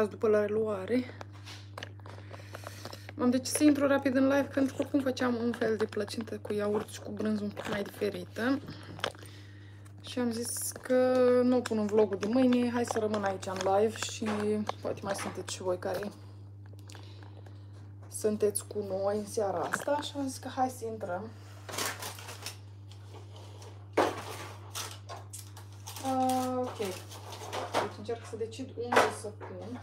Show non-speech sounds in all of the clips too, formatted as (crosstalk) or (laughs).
azi după la reluare. M-am decis să intru rapid în live pentru că oricum făceam un fel de plăcintă cu iaurt și cu brânză un pic mai diferită. Și am zis că nu pun în vlogul de mâine, hai să rămân aici în live și poate mai sunteți și voi care sunteți cu noi în seara asta și am zis că hai să intrăm. Uh, ok. Deci încerc să decid unde să pun.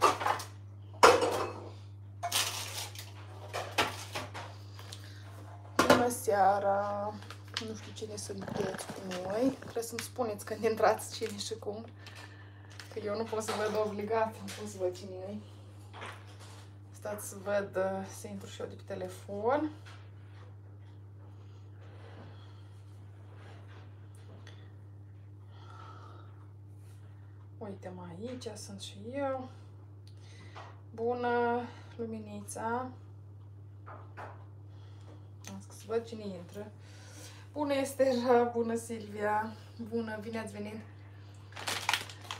Bună seara! Nu știu cine sunteți cu noi. Trebuie să-mi spuneți când intrați cine și cum. Că eu nu pot să văd obligat, nu pot să văd cine e. Stați să văd, uh, să intru și eu de pe telefon. Uite-mă aici, sunt și eu. Bună, Luminița. Am să văd cine intră. Bună, Esteja, bună, Silvia. Bună, bine ați venit.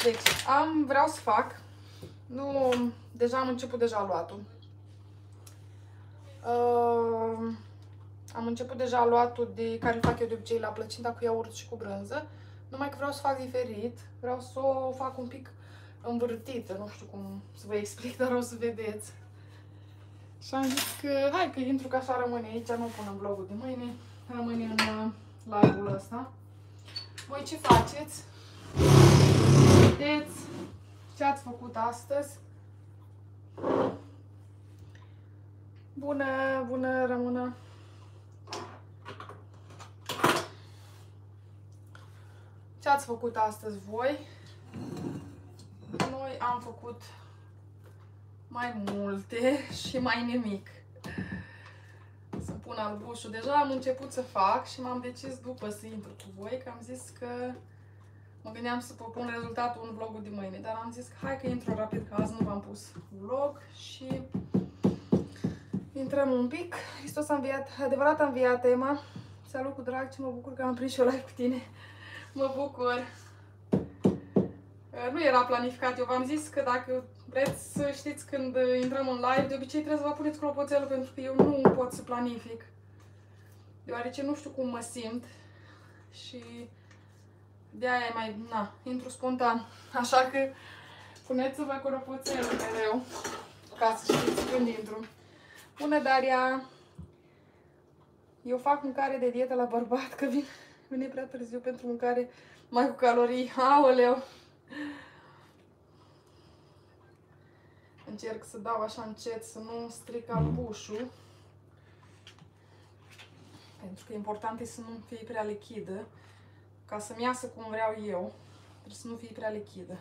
Deci, am, vreau să fac. Nu, deja am început deja luatul. Uh, am început deja luatul de care îl fac eu de obicei la plăcinta cu iaurt și cu brânză. Numai că vreau să fac diferit. Vreau să o fac un pic învârtită. Nu știu cum să vă explic, (laughs) dar o să vedeți. Și am zis că hai că intru ca așa rămâne aici, nu pun în vlogul de mâine. Rămâne în uh, live-ul ăsta. Voi ce faceți? Vedeți ce ați făcut astăzi? Bună, bună, rămână! Ce ați făcut astăzi voi? Noi am făcut mai multe (laughs) și mai nimic. Să pun albușul. Deja am început să fac și m-am decis după să intru cu voi, că am zis că mă gândeam să pun rezultatul în vlogul de mâine, dar am zis că hai că intru rapid, că azi nu v-am pus vlog și intrăm un pic. Hristos a înviat, adevărat a înviat Emma. Salut cu drag, ce mă bucur că am prins și o live cu tine. Mă bucur. Nu era planificat. Eu v-am zis că dacă vreți să știți când intrăm în live, de obicei trebuie să vă puneți clopoțelul pentru că eu nu pot să planific. Deoarece nu știu cum mă simt și de aia e mai, na, intru spontan. Așa că puneți-vă clopoțelul mereu ca să știți când intru. Bună, Daria! Eu fac mâncare de dietă la bărbat, că vin Vine prea târziu pentru mâncare mai cu calorii. Aoleu! Încerc să dau așa încet, să nu stric albușul. Pentru că important e să nu fie prea lichidă. Ca să-mi iasă cum vreau eu, trebuie să nu fie prea lichidă.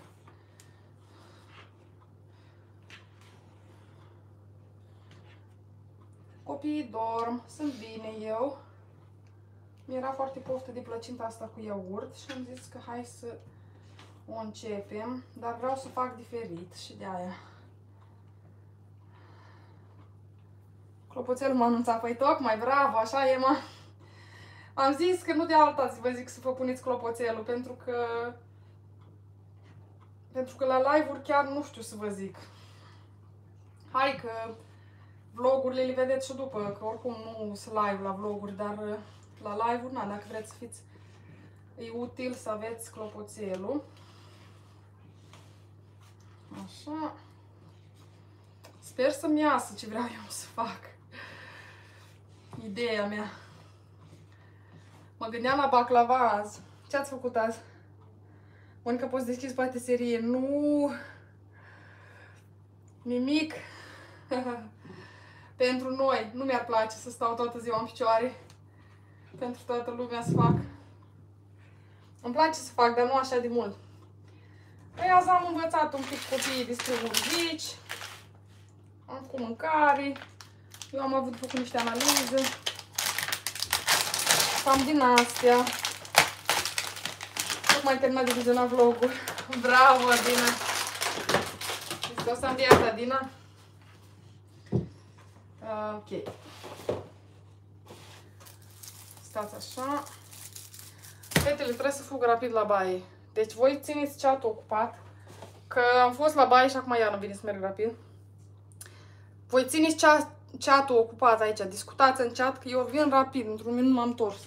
Copiii dorm, sunt bine eu. Mi-era foarte poftă de plăcinta asta cu iaurt și am zis că hai să o începem, dar vreau să fac diferit și de aia. Clopoțelul m-a anunțat, păi tocmai, bravo, așa e, mă. Am zis că nu de alta zi vă zic să vă puneți clopoțelul, pentru că pentru că la live-uri chiar nu știu să vă zic. Hai că vlogurile le vedeți și după, că oricum nu sunt live la vloguri, dar la live-uri, na, dacă vreți să fiți, e util să aveți clopoțelul. Așa. Sper să-mi iasă ce vreau eu să fac. Ideea mea. Mă gândeam la baclava azi. Ce ați făcut azi? Monica, poți deschizi poate serie? Nu! Nimic! (laughs) Pentru noi. Nu mi-ar place să stau toată ziua în picioare pentru toată lumea să fac. Îmi place să fac, dar nu așa de mult. Păi azi am învățat un pic copiii despre urzici. Am cu mâncare. Eu am avut făcut niște analize. Cam din astea. Tocmai terminat de vizionat vlogul. (laughs) Bravo, Adina! Este o să am viața, Adina. Uh, ok. Stați așa. Fetele, trebuie să fug rapid la baie. Deci voi țineți chat ocupat, că am fost la baie și acum iar nu vine să merg rapid. Voi țineți chat-ul ocupat aici, discutați în chat că eu vin rapid, într-un minut m-am întors.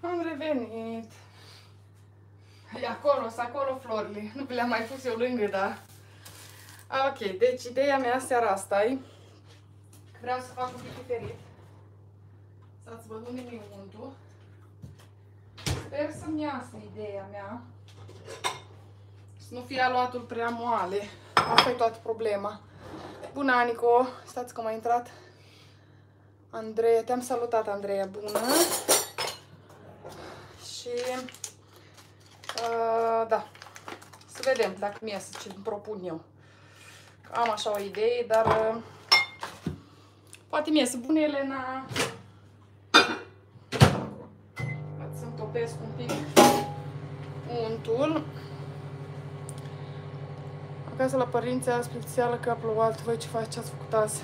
Am revenit. E acolo, sunt acolo florile. Nu le-am mai pus eu lângă, dar... Ok, deci ideea mea seara asta e... Vreau să fac un pic diferit. Să-ți văd unde mi untul. Sper să-mi iasă ideea mea. Să nu fie aluatul prea moale. Asta e toată problema. Bună, Anico! Stați că m-a intrat. Andreea, te-am salutat, Andreea. Bună! Și uh, da, să vedem dacă mi iasă ce îmi propun eu. Am așa o idee, dar uh, poate mi iasă bună Elena. Să-mi topesc un pic untul. Acasă la părinții azi plictiseală că a plouat. Voi ce faci? Ce ați făcut azi?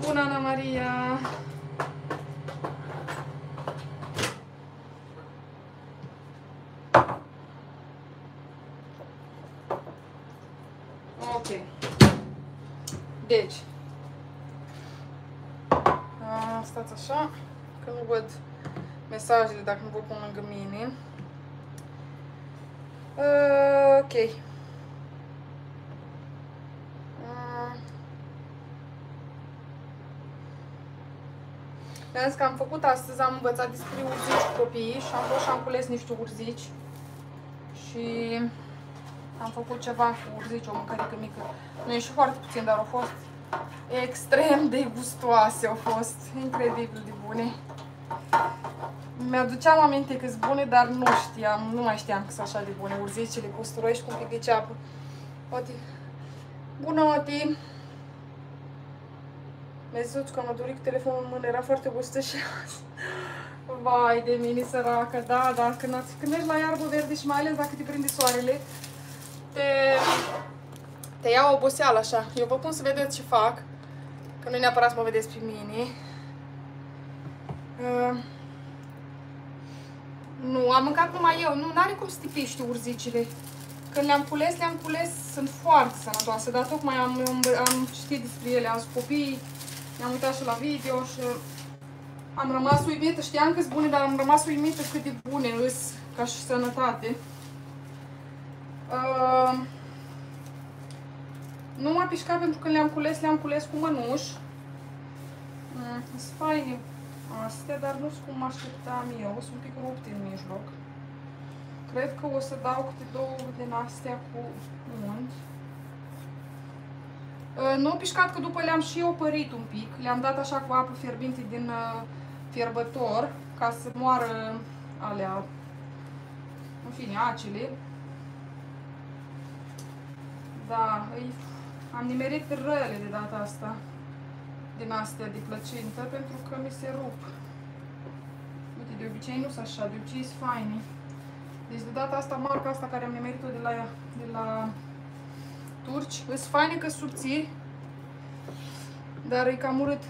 Bună, Ana Maria! Deci, a, stați așa, că nu văd mesajele dacă nu vă pun lângă mine. A, ok. am zis că am făcut astăzi, am învățat despre urzici cu copiii și am fost și am cules niște urzici. Și am făcut ceva cu urzici, o mâncărică mică. Nu e și foarte puțin, dar au fost extrem de gustoase, au fost incredibil de bune. Mi-aduceam aminte că sunt bune, dar nu știam, nu mai știam că sunt așa de bune. Urzicile cu usturoi și cu un pic de ceapă. Oti. Bună, Oti! Mi-a zis că am dorit cu telefonul în mână, era foarte obosită și Vai de mine, săracă, da, da, când, ați, când ești la iarbă verde și mai ales dacă te prinde soarele, te, te ia oboseală așa. Eu vă pun să vedeți ce fac, că nu e neapărat să mă vedeți pe mine. Uh, nu, am mâncat numai eu. Nu, n-are cum să tipiști urzicile. Când le-am cules, le-am cules, sunt foarte sănătoase, dar tocmai am, am citit despre ele azi copii, mi-am uitat și la video și am rămas uimită, știam că sunt bune, dar am rămas uimită cât de bune îs ca și sănătate. Uh, nu m-a pișcat pentru că le-am cules, le-am cules cu mănuș. Mm, sunt faine astea, dar nu sunt cum așteptam eu, sunt un pic rupte în mijloc. Cred că o să dau câte două din astea cu unt. Uh, nu pișcat că după le-am și opărit un pic, le-am dat așa cu apă fierbinte din uh, fierbător ca să moară alea, în fine, acele. Da, îi, am nimerit răle de data asta din astea de plăcintă pentru că mi se rup. Uite, de obicei nu sunt așa, de obicei sunt faine. Deci de data asta, marca asta care am nimerit-o de la, de la turci, sunt faine că subțiri, dar e cam urât.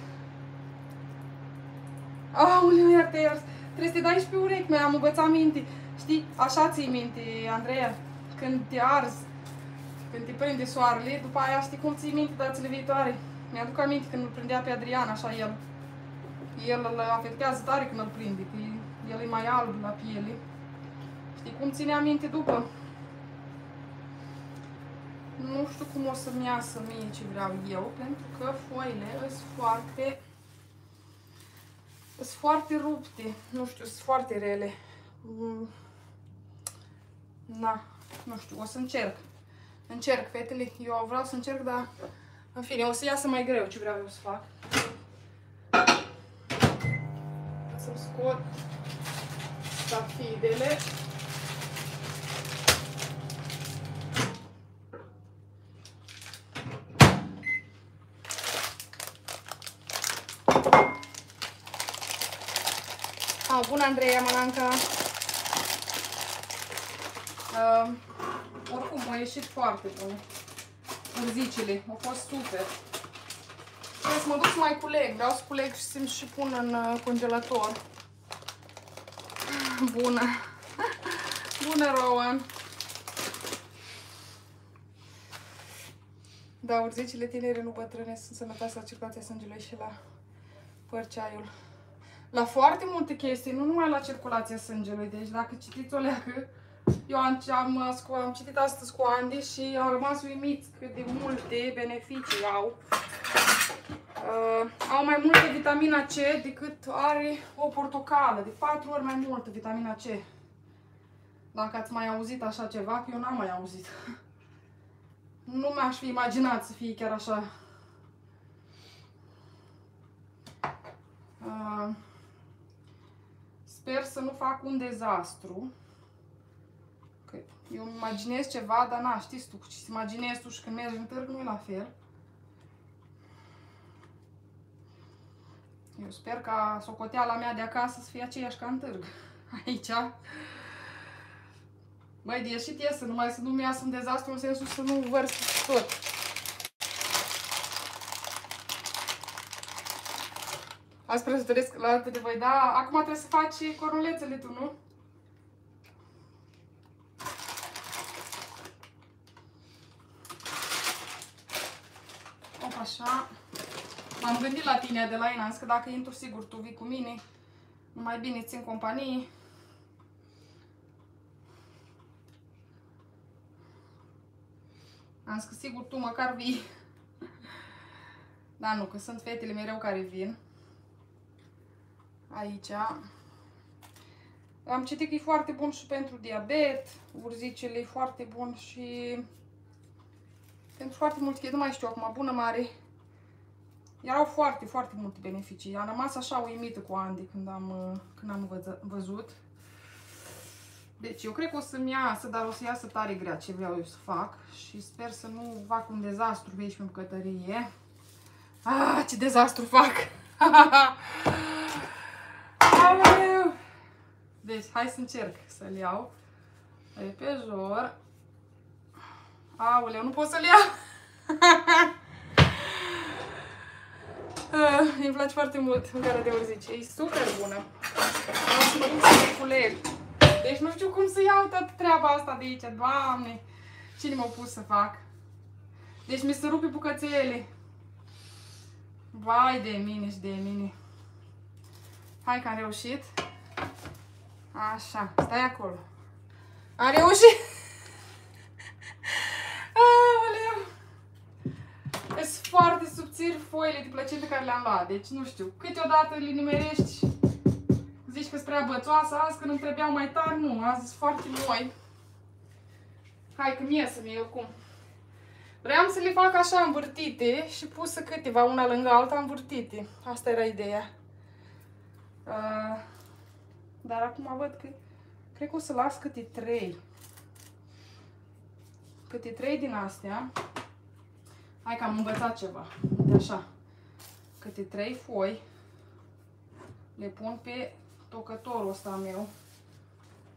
Aoleu, iar te iar. Trebuie să te dai și pe urechi, mi-am învățat minte. Știi, așa ții minte, Andreea, când te arzi, când te prinde soarele, după aia știi cum ții minte dațile viitoare. Mi-aduc aminte când îl prindea pe Adrian, așa el. El îl afectează tare când îl prinde, că el e mai alb la piele. Știi cum ține aminte după? Nu știu cum o să-mi iasă mie ce vreau eu, pentru că foile sunt foarte sunt foarte rupte, nu știu, sunt foarte rele. Mm. Na, nu știu, o să încerc. Încerc, fetele, eu vreau să încerc, dar în fine, o să iasă mai greu ce vreau eu să fac. Să-mi scot stafidele. Ah, bună Andreea Malanca! Uh, oricum, a ieșit foarte bun urzicile. Au fost super. Trebuie să mă duc să mai culeg. Vreau să culeg și să și pun în uh, congelator. Bună! (laughs) Bună, Rowan! Da, urzicile tinere nu bătrâne sunt sănătoase la circulația sângelui și la părceaiul. La foarte multe chestii, nu numai la circulația sângelui. Deci dacă citiți o leacă, eu am, am, am citit astăzi cu Andy și am rămas uimit cât de multe beneficii au. Uh, au mai multă vitamina C decât are o portocală, de 4 ori mai multă vitamina C. Dacă ați mai auzit așa ceva, că eu n-am mai auzit. (laughs) Nu mi-aș fi imaginat să fie chiar așa. Uh, sper să nu fac un dezastru. Că eu îmi imaginez ceva, dar na, știți tu, ce imaginezi tu și când mergi în târg nu e la fel. Eu sper ca socoteala mea de acasă să fie aceeași ca în târg. (laughs) Aici. Băi, de ieșit iesă, numai să nu-mi iasă un dezastru în sensul să nu vărs tot. Azi presătăresc la altă de voi, da? Acum trebuie să faci cornulețele tu, nu? Așa. M-am gândit la tine, Adelaina, am zis că dacă intru, sigur, tu vii cu mine. Mai bine țin companie. Am zis că sigur tu măcar vii. Dar nu, că sunt fetele mereu care vin. Aici. Am citit că e foarte bun și pentru diabet, urzicele e foarte bun și pentru foarte multe chestii, nu mai știu acum, bună mare. Erau foarte, foarte multe beneficii. Am rămas așa uimită cu Andy când am, uh, când am văză, văzut. Deci eu cred că o să-mi iasă, dar o să iasă tare grea ce vreau eu să fac și sper să nu fac un dezastru pe aici pe bucătărie. Ah, ce dezastru fac! (laughs) deci, hai să încerc să-l iau. Repejor. Aoleu, nu pot să-l iau! (laughs) Uh, îmi place foarte mult mâncarea de urzice. E super bună. Vreau să mă duc să culeg. Deci nu știu cum să iau toată treaba asta de aici. Doamne, cine m-a pus să fac? Deci mi se rupe bucățele. Vai de mine și de mine. Hai că am reușit. Așa, stai acolo. Am reușit! Sunt foarte subțiri foile de plăcinte care le-am luat. Deci, nu știu, câteodată le nimerești, zici că sunt prea bățoasă, azi când îmi trebuiau mai tari, nu, azi sunt foarte moi. Hai că mi să mi oricum. Vreau să le fac așa învârtite și pusă câteva, una lângă alta învârtite. Asta era ideea. Uh, dar acum văd că cred că o să las câte trei. Câte trei din astea. Hai că am învățat ceva. De așa. Câte trei foi le pun pe tocătorul ăsta meu.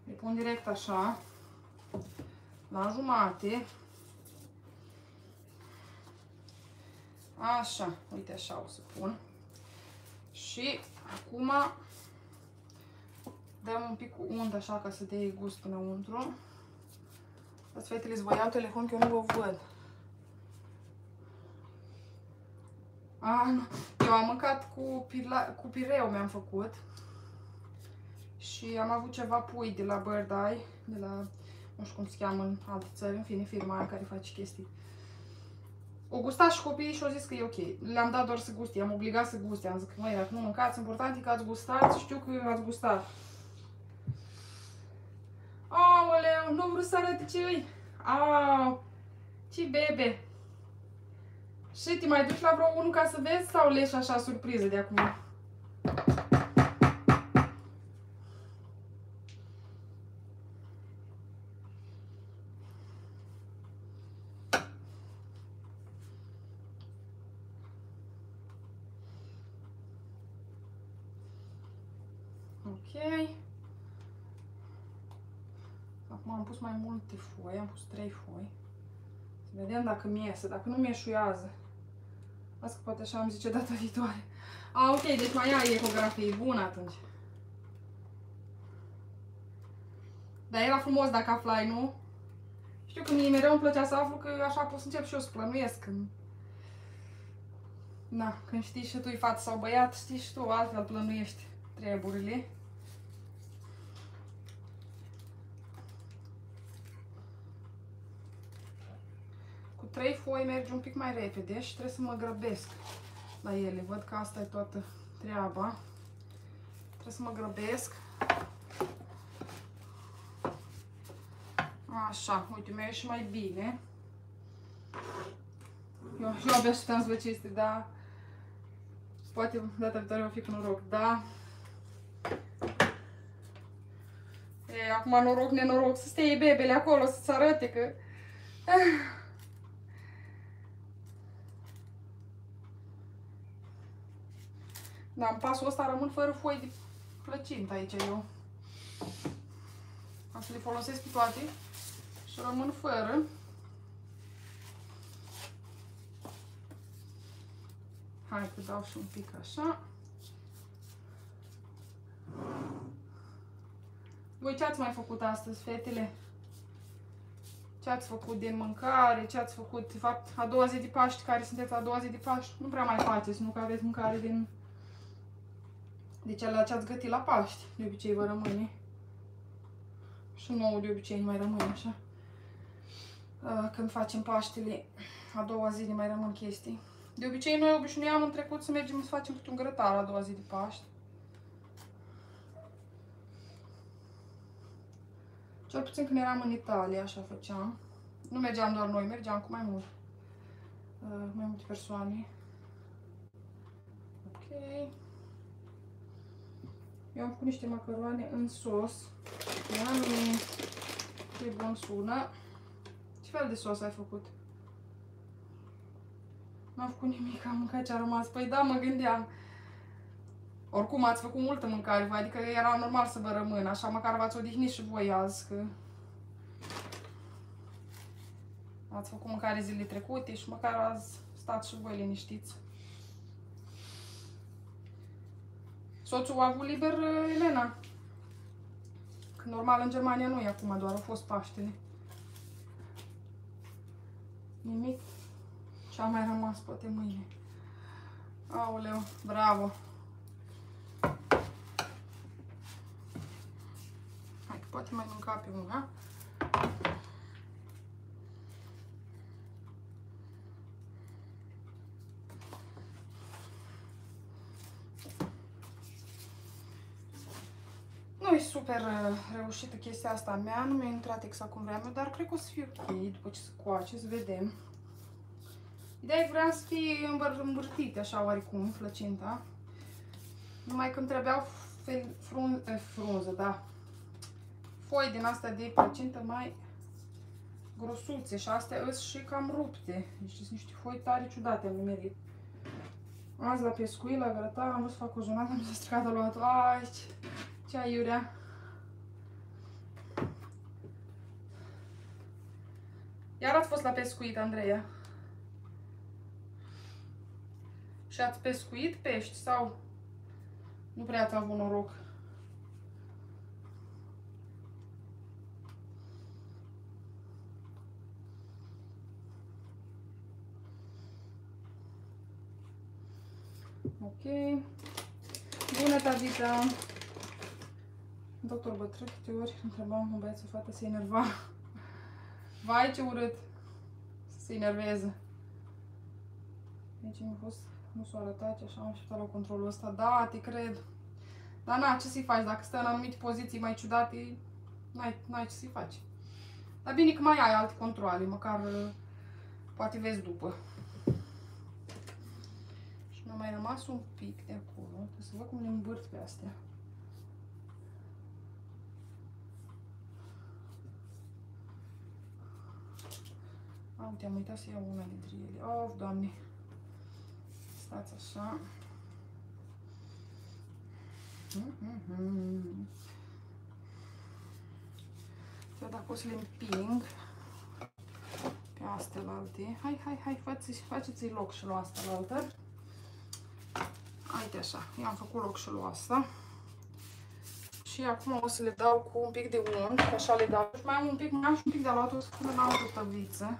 Le pun direct așa. La jumate. Așa. Uite așa o să pun. Și acum dăm un pic cu unt așa ca să dea gust înăuntru. Dați fetele, îți vă iau telefon că eu nu vă văd. Ah, nu. Eu am mâncat cu, pirla, cu pireu, mi-am făcut. Și am avut ceva pui de la Bird Eye, de la, nu știu cum se cheamă în alte țări, în fine, firma aia care face chestii. O gustat și copiii și au zis că e ok. Le-am dat doar să guste, i-am obligat să guste. Am zis că, măi, dacă nu mâncați, important e că ați gustat, știu că ați gustat. Aoleu, nu vreau să arăt ce -i. Au, ce bebe. Și te mai duci la vreo unul ca să vezi sau leși așa surpriză de acum? Ok. Acum am pus mai multe foi, am pus 3 foi. Să vedem dacă mi iese, dacă nu mi eșuiază. Asta poate așa am zice data viitoare. A, ok, deci mai ai ecografie. Bun atunci. Dar era frumos dacă aflai, nu? Știu că mie mereu îmi plăcea să aflu că așa pot să încep și eu să plănuiesc. Când... Na, când știi și tu e fată sau băiat, știi și tu altfel plănuiești treburile. Trei foi merge un pic mai repede și trebuie să mă grăbesc la ele. Văd că asta e toată treaba. Trebuie să mă grăbesc. Așa, uite, mi-a ieșit mai bine. Eu, eu abia așteptam să văd ce este, dar poate data viitoare va fi cu noroc, da. E, acum noroc, nenoroc, să stea bebele acolo, să-ți arate că... (laughs) Da, în pasul ăsta rămân fără foi de plăcintă aici eu. Am să le folosesc pe toate și rămân fără. Hai că dau și un pic așa. Voi ce ați mai făcut astăzi, fetele? Ce ați făcut din mâncare? Ce ați făcut, de fapt, a doua zi de Paști, care sunteți a doua zi de Paști? Nu prea mai faceți, nu că aveți mâncare din deci la ce ați gătit la Paști, de obicei vă rămâne. Și nouă de obicei nu mai rămâne așa. Când facem Paștele, a doua zi ne mai rămân chestii. De obicei noi obișnuiam în trecut să mergem să facem câte un grătar a doua zi de Paști. Cel puțin când eram în Italia, așa făceam. Nu mergeam doar noi, mergeam cu mai mult. mai multe persoane. Eu am făcut niște macaroane în sos. Ia nu ce bun sună. Ce fel de sos ai făcut? Nu am făcut nimic, am mâncat ce a rămas. Păi da, mă gândeam. Oricum ați făcut multă mâncare, adică era normal să vă rămână, așa măcar v-ați odihnit și voi azi, că ați făcut mâncare zilele trecute și măcar azi stați și voi liniștiți. Soțul a avut liber Elena. Că normal în Germania nu e acum, doar au fost Paștele. Nimic. Ce-a mai rămas poate mâine. Aoleu, bravo! Hai că poate mai mânca pe una. Nu e super uh, reușită chestia asta mea, nu mi-a intrat exact cum vreau, dar cred că o să fie ok după ce se coace, să vedem. Ideea e vreau să fie îmbârtite așa oarecum, plăcinta. Numai că îmi trebuiau frun, eh, frunză, da. Foi din astea de plăcintă mai grosuțe și astea îs și cam rupte. Deci sunt niște foi tare ciudate am nimerit. Azi la pescuit, la grătar, am vrut să fac o zonată, mi s-a stricat aluatul. Ai, ce aiurea. Iar ați fost la pescuit, Andreea. Și ați pescuit pești sau nu prea ați avut noroc? Ok. Bună, Tavita! Doctor bătrân, câte ori întrebam un băiat sau fată se enerva. Vai, ce urât să se enerveze. Deci mi-a fost nu s-a arătat și așa am și la controlul ăsta. Da, te cred. Dar na, ce să-i faci? Dacă stă în anumite poziții mai ciudate, n-ai ce să-i faci. Dar bine că mai ai alte controle, măcar poate vezi după. Și mi-a mai rămas un pic de acolo. Trebuie să văd cum le îmbârt pe astea. A, uite, am uitat să iau una dintre ele. Of, doamne! Stați așa. Mm -hmm. Să dacă o să le împing pe astea la alte. Hai, hai, hai, faceți-i loc și la asta la altă. Uite așa, eu am făcut loc și la asta. Și acum o să le dau cu un pic de unt, așa le dau. Și mai am un pic, mai am și un pic de aluat, o să pun la altă tăviță.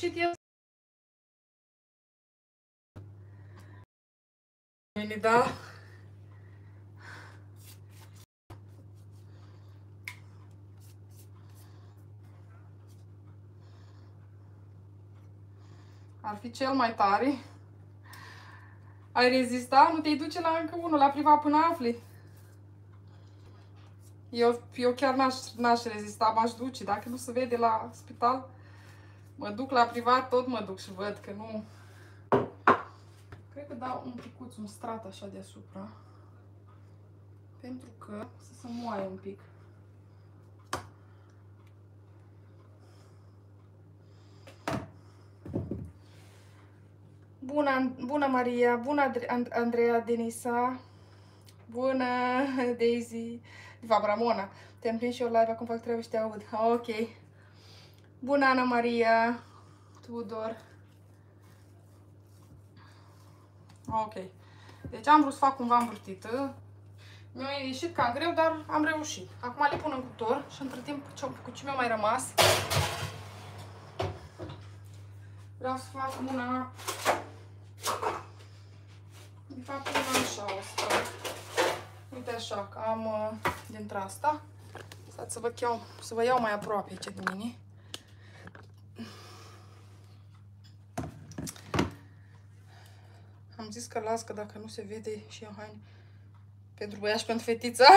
De ieșit el Bine, da? Ar fi cel mai tare. Ai rezista? Nu te-ai duce la încă unul, la privat până afli. Eu, eu chiar n-aș, rezista, m-aș duce. Dacă nu se vede la spital, mă duc la privat, tot mă duc și văd că nu... Cred că dau un picuț, un strat așa deasupra. Pentru că să se moaie un pic. Bună, bună Maria, bună Andreea Denisa, bună (laughs) Daisy. De fapt, Ramona. Te-am prins și eu live, acum fac treabă și te aud. (laughs) Ok. Bună, Ana Maria. Tudor. Ok. Deci am vrut să fac cumva învârtită. Mi-a ieșit cam greu, dar am reușit. Acum le pun în cuptor și între timp cu ce mi-a mai rămas vreau să fac una de fapt una așa o să fac. Uite așa, că am uh, dintre asta. Stați să vă, iau, să vă iau mai aproape aici de mine. Am zis că las, că dacă nu se vede și eu haine pentru băiat și pentru fetița. (laughs)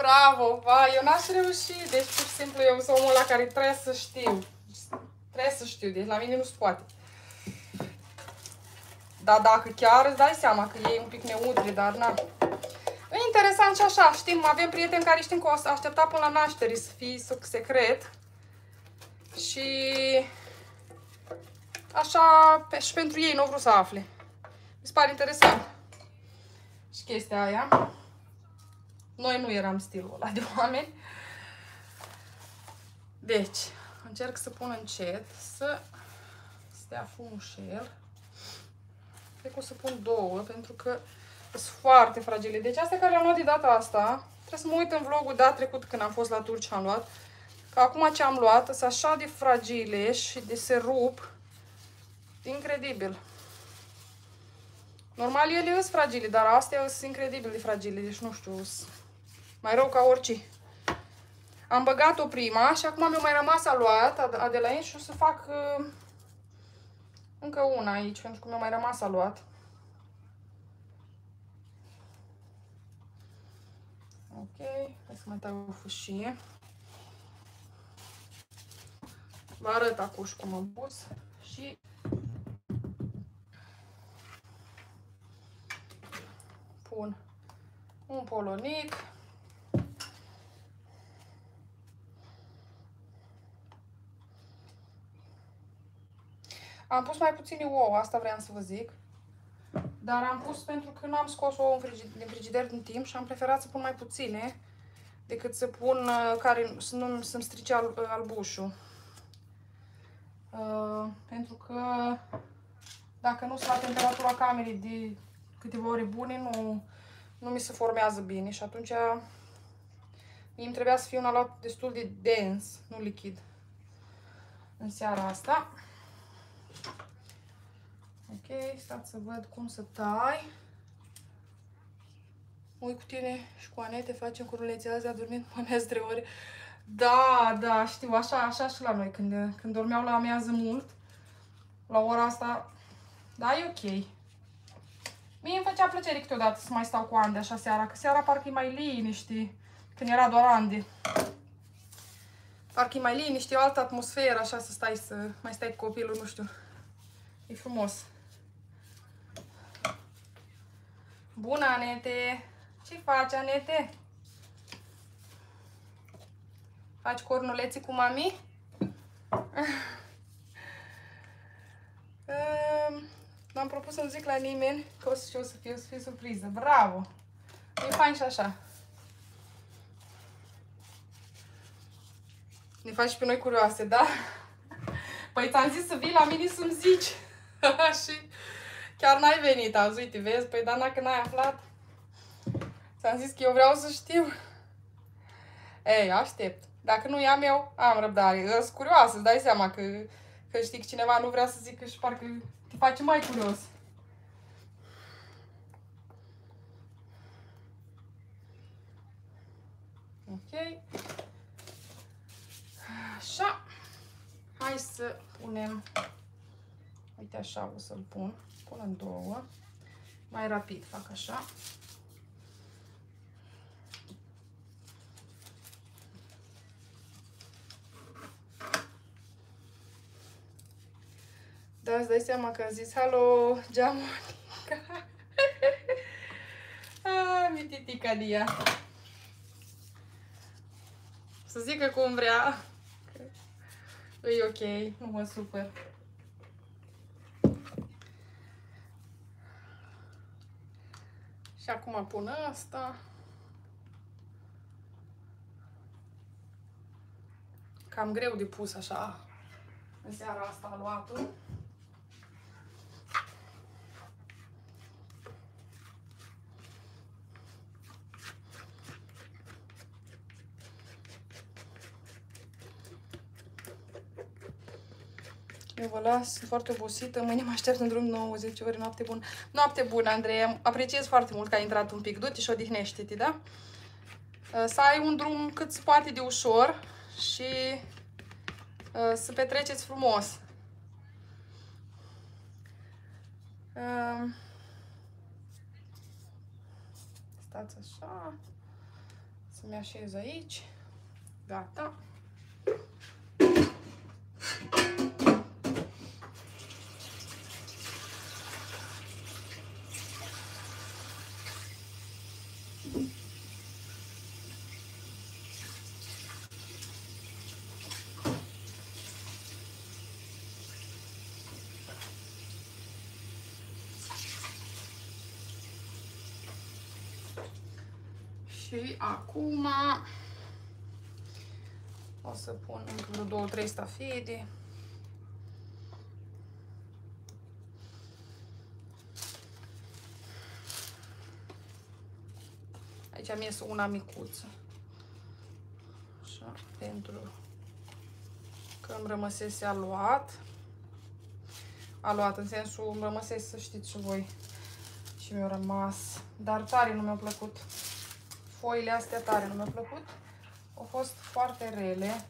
Bravo, va, eu n-aș reuși, deci pur și simplu eu sunt omul la care trebuie să știu. Trebuie să știu, deci la mine nu se poate. Dar dacă chiar îți dai seama că e un pic neutri, dar na. E interesant și așa, știm, avem prieteni care știm că o să aștepta până la naștere să fie secret. Și așa și pentru ei nu vreau să afle. Mi se pare interesant. Și chestia aia. Noi nu eram stilul ăla de oameni. Deci, încerc să pun încet, să stea frumușel. Cred că o să pun două, pentru că sunt foarte fragile. Deci astea care le-am luat de data asta, trebuie să mă uit în vlogul de trecut când am fost la Turcia am luat. Că acum ce am luat sunt așa de fragile și de se rup. Incredibil. Normal ele sunt fragile, dar astea sunt incredibil de fragile. Deci nu știu, mai rău ca orice. Am băgat-o prima și acum mi-a mai rămas aluat Adelaine și o să fac uh, încă una aici, pentru că mi-a mai rămas aluat. Ok, hai să mai dau o fâșie. Vă arăt acum cum am pus și pun un polonic. Am pus mai puțini ouă, asta vreau să vă zic. Dar am pus pentru că nu am scos ouă din frigider din timp și am preferat să pun mai puține decât să pun uh, care să nu să-mi strice al, uh, albușul. Uh, pentru că dacă nu sunt la temperatura camerei de câteva ore bune, nu, nu mi se formează bine și atunci mi îmi trebuia să fie un alat destul de dens, nu lichid, în seara asta. Ok, stați să văd cum să tai. Ui cu tine și cu Anete facem curulețele astea dormind pe amiază 3 ore. Da, da, știu, așa, așa și la noi, când, când dormeau la amiază mult, la ora asta, da, e ok. Mie îmi făcea plăcere câteodată să mai stau cu Ande așa seara, că seara parcă e mai liniști, când era doar Ande. Parcă e mai liniști, e o altă atmosferă, așa să stai să mai stai cu copilul, nu știu. E frumos. Bună, Anete! Ce faci, Anete? Faci cornuleții cu mami? (laughs) M-am propus să nu zic la nimeni că o să știu să fie, să fie surpriză. Bravo! E fain și așa. Ne faci pe noi curioase, da? Păi ți-am zis să vii la mine să-mi zici. (laughs) și chiar n-ai venit azi, uite, vezi? Păi dar dacă n-ai aflat, ți-am zis că eu vreau să știu. Ei, aștept. Dacă nu i-am eu, am răbdare. Sunt curioasă, îți dai seama că, că știi că cineva nu vrea să zică și parcă te face mai curios. Ok. Așa. Hai să punem, uite așa o să-l pun, pun în două, mai rapid fac așa. Da, îți dai seama că a zis, halo, Geamonica. (laughs) ah, mititica dia. Să zică cum vrea. E ok, nu mă super. Și acum pun asta. Cam greu de pus așa în seara asta luatul. Eu vă las, sunt foarte obosită, mâine mă aștept în drum 90 ore, noapte bună. Noapte bună, Andrei, apreciez foarte mult că ai intrat un pic, du-te și odihnește-te, da? Uh, să ai un drum cât se poate de ușor și uh, să petreceți frumos. Um, stați așa. Să-mi așez aici. Gata. Și acum o să pun încă vreo două, trei stafide. Aici mi ies una micuță. Așa, pentru că îmi rămăsese aluat. Aluat în sensul îmi rămăsese, să știți și voi, și mi-a rămas. Dar tare nu mi-a plăcut. Foile astea tare nu mi-au plăcut. Au fost foarte rele,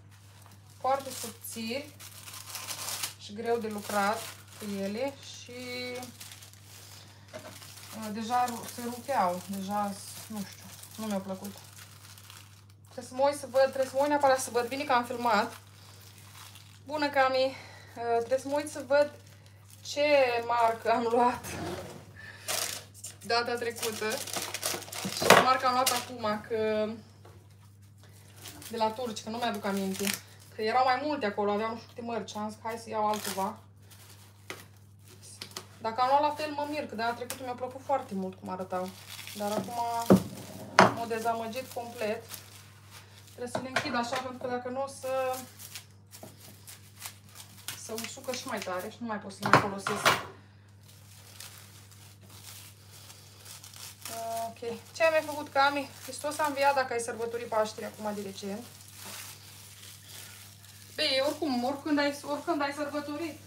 foarte subțiri și greu de lucrat cu ele și uh, deja se rupeau, deja, nu știu, nu mi-a plăcut. Trebuie să mă uit să văd, trebuie să mă uit neapărat să văd, bine că am filmat. Bună, Cami! Uh, trebuie să mă uit să văd ce marcă am luat (laughs) data trecută și marca am luat acum, că de la turci, că nu mi-aduc aminte. Că erau mai multe acolo, aveam nu știu câte mărci, am zis hai să iau altceva. Dacă am luat la fel, mă mir, că data trecută mi-a plăcut foarte mult cum arătau. Dar acum m-a dezamăgit complet. Trebuie să le închid așa, pentru că dacă nu o să să usucă și mai tare și nu mai pot să le folosesc. Ok. Ce ai mai făcut, Cami? Hristos a înviat dacă ai sărbătorit Paștele acum de recent. Băi, oricum, oricând ai, oricând ai sărbătorit,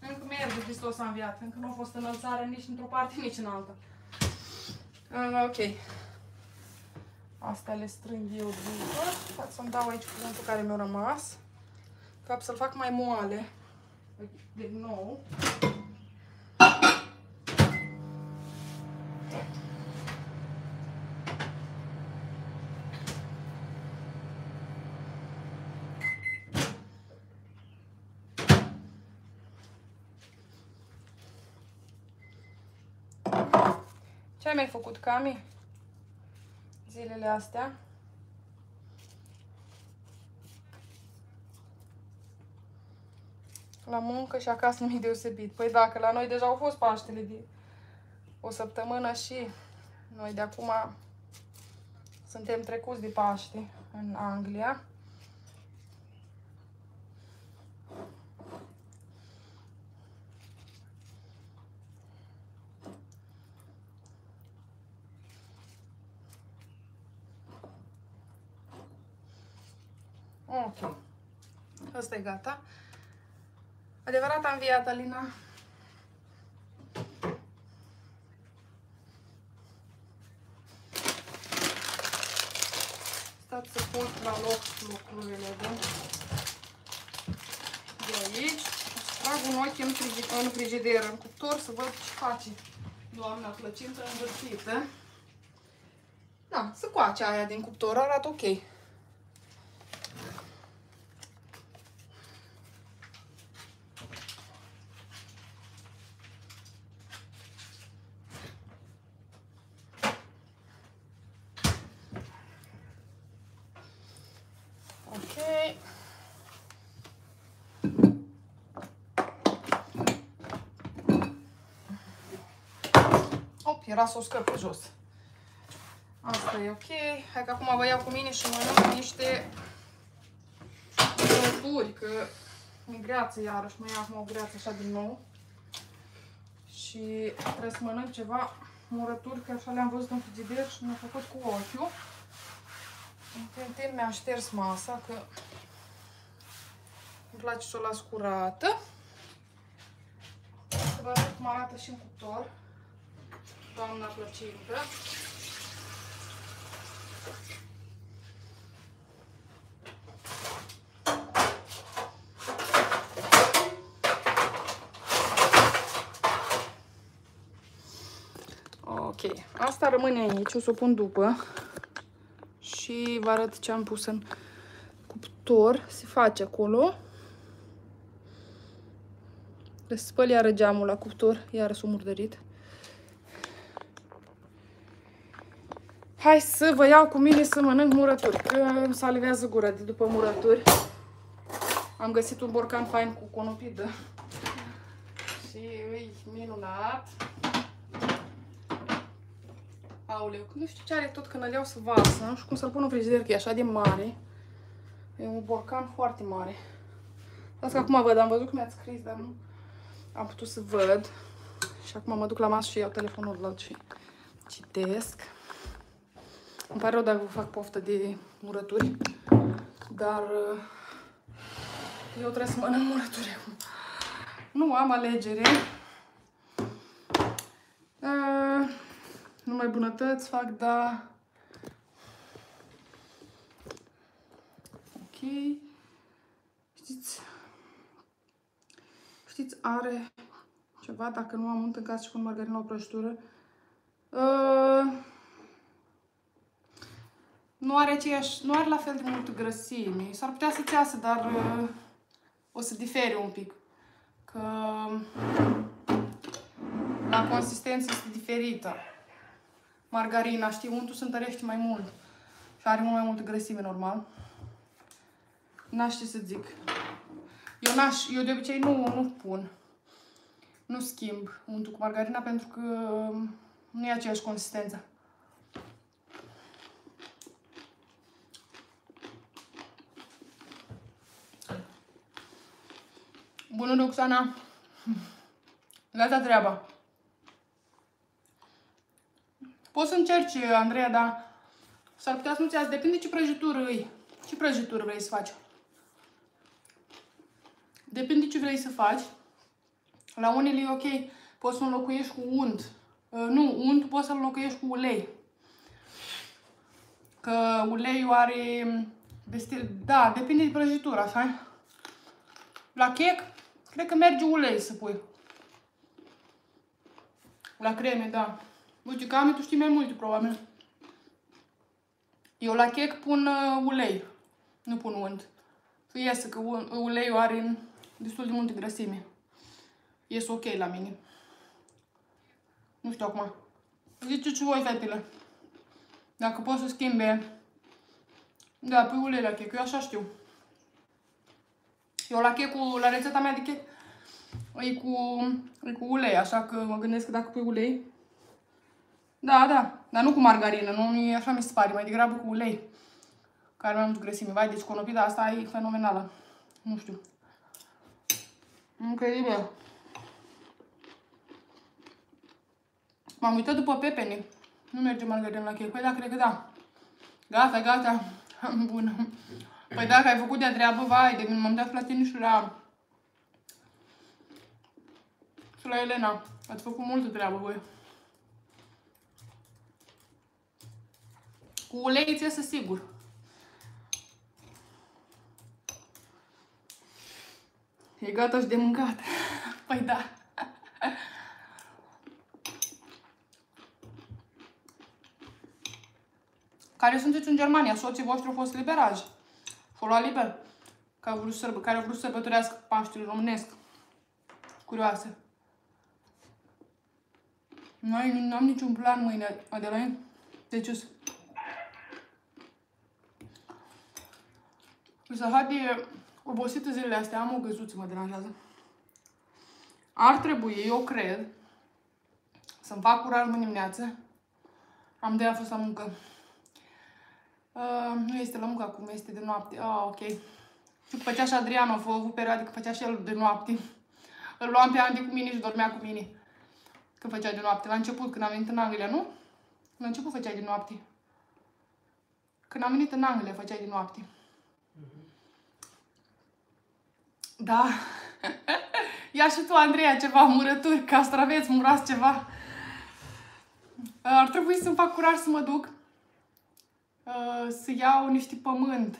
încă merge Hristos a înviat. Încă nu a fost înălțare nici într-o parte, nici în alta. Uh, ok. Asta le strâng eu după. Hai să-mi dau aici cuvântul care mi-a rămas. De fapt, să-l fac mai moale. Din nou. Ce ai mai făcut, Cami? Zilele astea? La muncă și acasă nu-i deosebit. Păi dacă la noi deja au fost Paștele de o săptămână și noi de acum suntem trecuți de Paște în Anglia. Ok. Asta e gata. Adevărat am înviat, Alina. Stați să pun la loc lucrurile de, de aici. Trag un ochi în, frigid, în frigider, în cuptor, să văd ce face doamna plăcintă învârtită. Da, să coace aia din cuptor, arată ok. Era să o scăp pe jos. Asta e ok. Hai că acum vă iau cu mine și mănânc niște murături, că mi greață iarăși, mă iau acum o greață așa din nou. Și trebuie să mănânc ceva murături, că așa le-am văzut în frigider și mi-a făcut cu ochiul. În timp mi-am șters masa, că îmi place să o las curată. Să vă arăt cum arată și în cuptor doamna plăcintă. Ok, asta rămâne aici, o să o pun după și vă arăt ce am pus în cuptor. Se face acolo. Le spăl iară geamul la cuptor, iară s-a murdărit. Hai să vă iau cu mine să mănânc murături, că îmi salvează gura de după murături. Am găsit un borcan fain cu conopidă și e minunat. Aoleu, nu știu ce are tot când îl iau să varsă, nu știu cum să-l pun în frigider, că e așa de mare. E un borcan foarte mare. Asta că acum văd, am văzut că mi-ați scris, dar nu am putut să văd. Și acum mă duc la masă și iau telefonul la și citesc. Îmi pare rău dacă vă fac poftă de murături, dar uh, eu trebuie să mănânc murături acum. Nu am alegere. Uh, numai bunătăți fac, da. Ok. Știți, știți, are ceva, dacă nu am unt în casă și pun margarină la o prăjitură. Uh, nu are aceeași, nu are la fel de mult grăsime. S-ar putea să-ți iasă, dar uh, o să difere un pic. Că la consistență este diferită. Margarina, știi, untul se întărește mai mult și are mult mai multă grăsime normal. N-aș ce să zic. Eu, n-aș, eu de obicei nu, nu pun. Nu schimb untul cu margarina pentru că nu e aceeași consistență. Bună, Roxana! Gata treaba. Poți să încerci, Andreea, dar s-ar putea să nu-ți iasă. Depinde ce prăjitură îi. Ce prăjitură vrei să faci. Depinde ce vrei să faci. La unele e ok, poți să înlocuiești cu unt. Uh, nu, unt poți să înlocuiești cu ulei. Că uleiul are... Destil... Da, depinde de prăjitura, așa La chec, cred că merge ulei să pui. La creme, da. Uite, cam tu știi mai multe, probabil. Eu la chec pun uh, ulei. Nu pun unt. Să iasă că uleiul are destul de multe grăsime. Ies ok la mine. Nu știu acum. Ziceți voi, fetele. Dacă pot să schimbe. Da, pui ulei la chec. Eu așa știu. Eu la checul, la rețeta mea de chec, e cu, e cu ulei, așa că mă gândesc că dacă pui ulei... Da, da, dar nu cu margarină, nu e așa mi se pare, mai degrabă cu ulei. Care mai mult grăsime. Vai, deci conopida asta e fenomenală. Nu știu. Incredibil. M-am uitat după pepene. Nu merge margarină la chec. Păi da, cred că da. Gata, gata. (laughs) Bună. Păi dacă ai făcut de-a treabă, vai, de când m-am dat la tine și la și la Elena. Ați făcut multă treabă voi. Cu ulei îți iese sigur. E gata și de mâncat. (laughs) Păi da. Care sunteți în Germania? Soții voștri au fost liberaj. Și-au luat liber. Care au vrut, să, care au vrut să sărbătorească Paștele românesc. Curioase. Noi nu am niciun plan mâine, Adelaide. Deci să... Să de obosită zilele astea, am o găzuță, mă deranjează. Ar trebui, eu cred, să-mi fac curaj mâine dimineață. Am de a fost la muncă. Uh, nu este la muncă acum, este de noapte. Ah, ok. Și făcea și Adrian, a avut perioade că făcea și el de noapte. Îl luam pe Andy cu mine și dormea cu mine. Când făcea de noapte. La început, când am venit în Anglia, nu? La început făceai de noapte. Când am venit în Anglia, făceai de noapte. Da. (laughs) Ia și tu, Andreea, ceva murături, castraveți, murați ceva. Ar trebui să-mi fac curaj să mă duc uh, să iau niște pământ.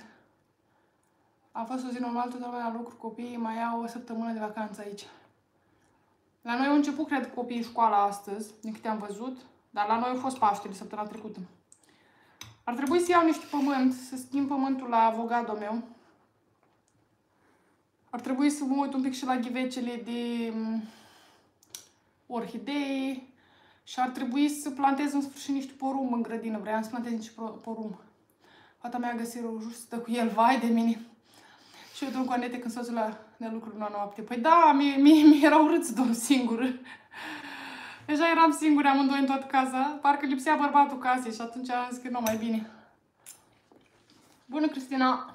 A fost o zi normală, tot la lucru, copiii mai au o săptămână de vacanță aici. La noi au început, cred, copiii școala astăzi, din câte am văzut. Dar la noi a fost Paștele săptămâna trecută. Ar trebui să iau niște pământ, să schimb pământul la avogado meu. Ar trebui să mă uit un pic și la ghivecele de mm, orhidei și ar trebui să plantez în sfârșit niște porum în grădină. Vreau să plantez niște porum. Fata mea a găsit stă cu el, vai de mine. Și eu cu Anete când soțul la de lucru la noapte. Păi da, mi, mi, mi era urât să dorm singur. Deja eram singuri amândoi în toată casa. Parcă lipsea bărbatul casei și atunci am zis că nu mai bine. Bună, Cristina!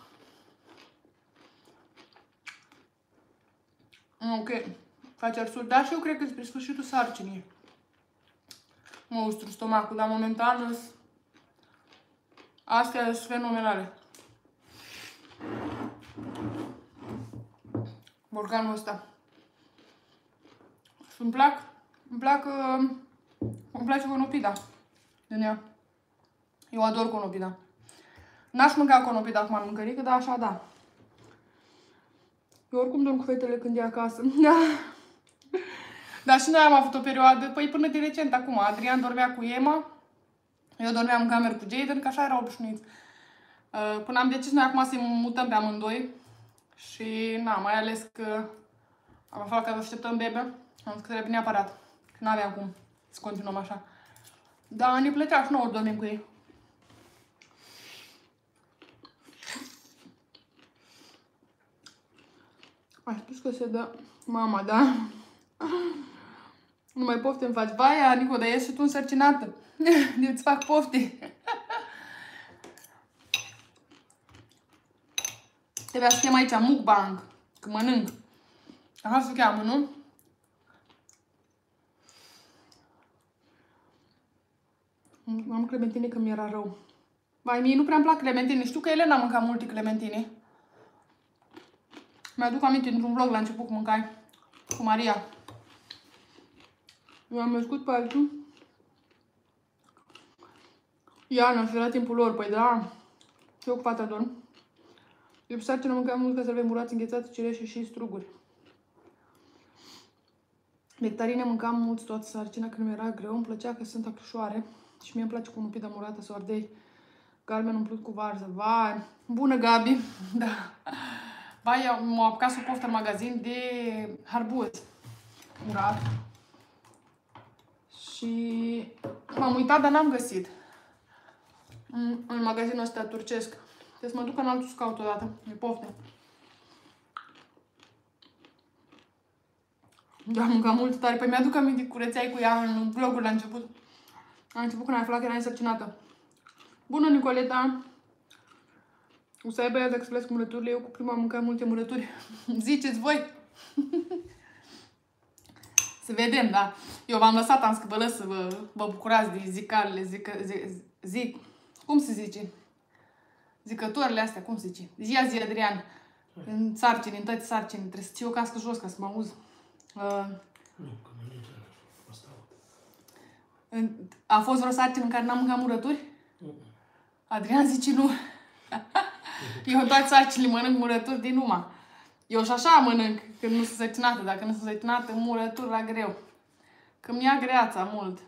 Ok. Face arsuri. Da, și eu cred că spre sfârșitul sarcinii. Mă ustru stomacul, dar momentan astea sunt fenomenale. Borcanul ăsta. Și îmi plac, îmi plac, uh, îmi place conopida din ea. Eu ador conopida. N-aș mânca conopida acum în mâncărică, dar așa da. Eu oricum dorm cu fetele când e acasă. (laughs) Da. Dar și noi am avut o perioadă, păi până de recent acum, Adrian dormea cu Emma, eu dormeam în cameră cu Jaden, că așa era obișnuit. Uh, până am decis noi acum să mutăm pe amândoi și na, mai ales că am aflat că așteptăm bebe, am zis că trebuie neapărat, că n-aveam cum să continuăm așa. Dar ne plăcea și nouă dormim cu ei. Ai spus că se dă mama, da? Nu mai pofte îmi faci. Vai, Nico, dar ești și tu însărcinată. (laughs) De-ți fac pofte. Trebuia să chem aici mukbang, că mănânc. Așa se cheamă, nu? Am clementine că mi-era rău. Vai, mie nu prea-mi plac clementine. Știu că Elena mânca multe clementine. Mi-aduc aminte într-un vlog la început cum mâncai cu Maria. Eu am născut pe altul. Iana, și era timpul lor. Păi da, eu cu fata dorm. Eu pe sarcină mâncam mult castraveți murați, înghețați, cireșe și struguri. Nectarine mâncam mult tot sarcina când mi era greu. Îmi plăcea că sunt acrușoare. Și mie îmi place cu nupida murată sau ardei. Galben umplut cu varză. Vai, bună Gabi! (laughs) da. Vai, m-a apucat să poftă în magazin de harbuz murat. Și m-am uitat, dar n-am găsit. În, în magazinul ăsta turcesc. Trebuie să mă duc în altul scaut odată. E poftă. Da, am mâncat mult tare. Păi mi-aduc aminte curățeai cu ea în vlogul la început. Am început când ai aflat că erai însărcinată. Bună, Nicoleta! O să aibă ea dacă să cu murăturile. Eu cu prima am mâncat multe murături. (laughs) Ziceți voi! (laughs) să vedem, da? Eu v-am lăsat, am să vă lăs să vă, vă bucurați de zicalele, zic, zic, zic, cum se zice? Zicătoarele astea, cum se zice? Ia zi, Adrian, în sarcini, în toate sarcini, trebuie să ții o cască jos ca să mă auzi. Uh, a fost vreo sarcină în care n-am mâncat murături? Adrian zice nu. (laughs) Eu în toate sarcinile mănânc murături din numai. Eu și așa mănânc când nu sunt săcinată. Dacă nu sunt săcinată, murături la greu. Că mi-a greața mult.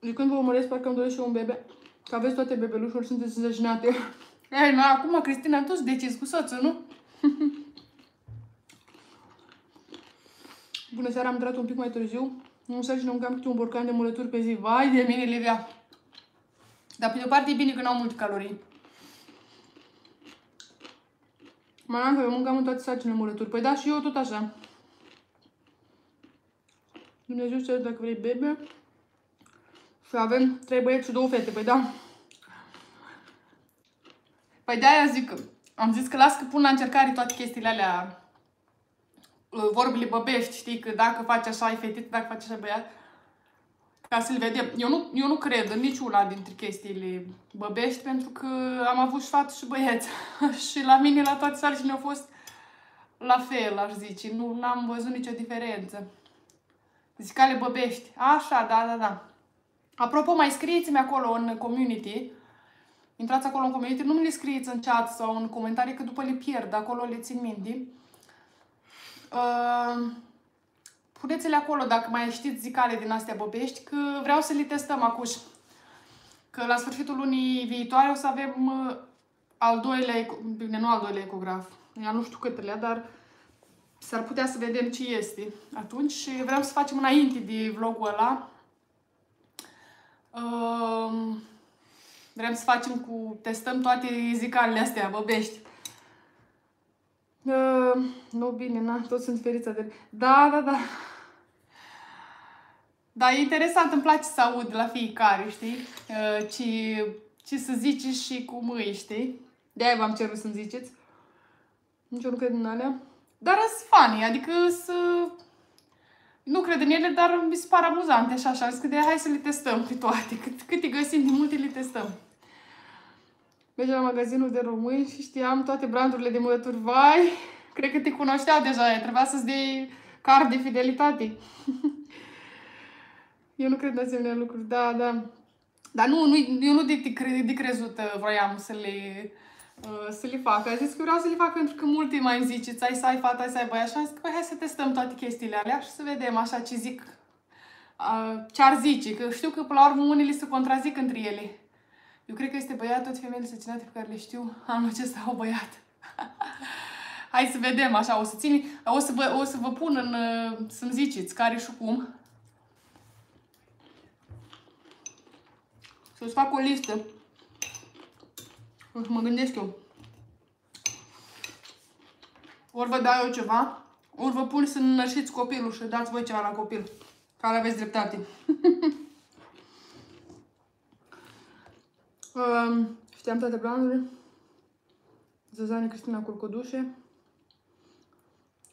De când vă urmăresc, parcă îmi doresc și eu un bebe. Că aveți toate bebelușuri, sunteți însăcinate. (laughs) Ei, na, acum, Cristina, tu decizi cu soțul, nu? (laughs) Bună seara, am intrat un pic mai târziu. Nu să și mâncam câte un borcan de murături pe zi. Vai de mine, Livia! Dar pe de o parte e bine că n-au multe calorii. Mai că eu mâncam în toate sarcinile murături. Păi da, și eu tot așa. Dumnezeu știe dacă vrei bebe. Și avem trei băieți și două fete. Păi da. Păi de-aia zic că am zis că las că pun la încercare toate chestiile alea uh, vorbile băbești, știi, că dacă faci așa ai fetiță, dacă faci așa băiat, ca să-l vedem. Eu nu, eu nu cred în niciuna dintre chestiile băbești, pentru că am avut și fată și băieți. (laughs) și la mine, la toate sarcini au fost la fel, aș zice. Nu am văzut nicio diferență. Zic ale băbești. Așa, da, da, da. Apropo, mai scrieți-mi acolo în community. Intrați acolo în community, nu mi le scrieți în chat sau în comentarii, că după le pierd, acolo le țin minte. Uh, puneți-le acolo dacă mai știți zicale din astea bobești, că vreau să le testăm acuș. Că la sfârșitul lunii viitoare o să avem uh, al doilea, bine, nu al doilea ecograf, ea nu știu câtele, dar s-ar putea să vedem ce este atunci și vreau să facem înainte de vlogul ăla. Uh, vrem să facem cu, testăm toate zicalele astea, băbești. Uh, nu, bine, na, toți sunt feriți de... Da, da, da. Da, e interesant, îmi place să aud la fiecare, știi? Uh, ce, ce să zici și cum îi, știi? De-aia v-am cerut să-mi ziceți. Nici eu nu cred în alea. Dar sunt funny, adică să... Nu cred în ele, dar mi se par amuzante așa, așa. Zic că de hai să le testăm pe toate. Cât, cât îi găsim de multe, le testăm. Mergem la magazinul de români și știam toate brandurile de mături. Vai, cred că te cunoșteau deja, trebuia să-ți dai card de fidelitate. (laughs) eu nu cred în asemenea lucruri, da, da. Dar nu, nu eu nu de, de, de crezut uh, vroiam să le, uh, să le fac. A zis că vreau să le fac pentru că multe mai îmi ziceți, ai să ai fata, ai să ai băiat. Și am zis că păi, hai să testăm toate chestiile alea și să vedem așa ce zic, uh, ce ar zice. Că știu că până la urmă unele se contrazic între ele. Eu cred că este băiat, toate femeile săcinate pe care le știu, anul acesta au băiat. (laughs) Hai să vedem așa, o să țin, o să vă, o să vă pun în, să-mi ziceți care și cum. Să-ți fac o listă. O să mă gândesc eu. Ori vă dau eu ceva, ori vă pun să înășiți copilul și dați voi ceva la copil. Care aveți dreptate. (laughs) um, știam toate brandurile. Zăzane Cristina Curcodușe.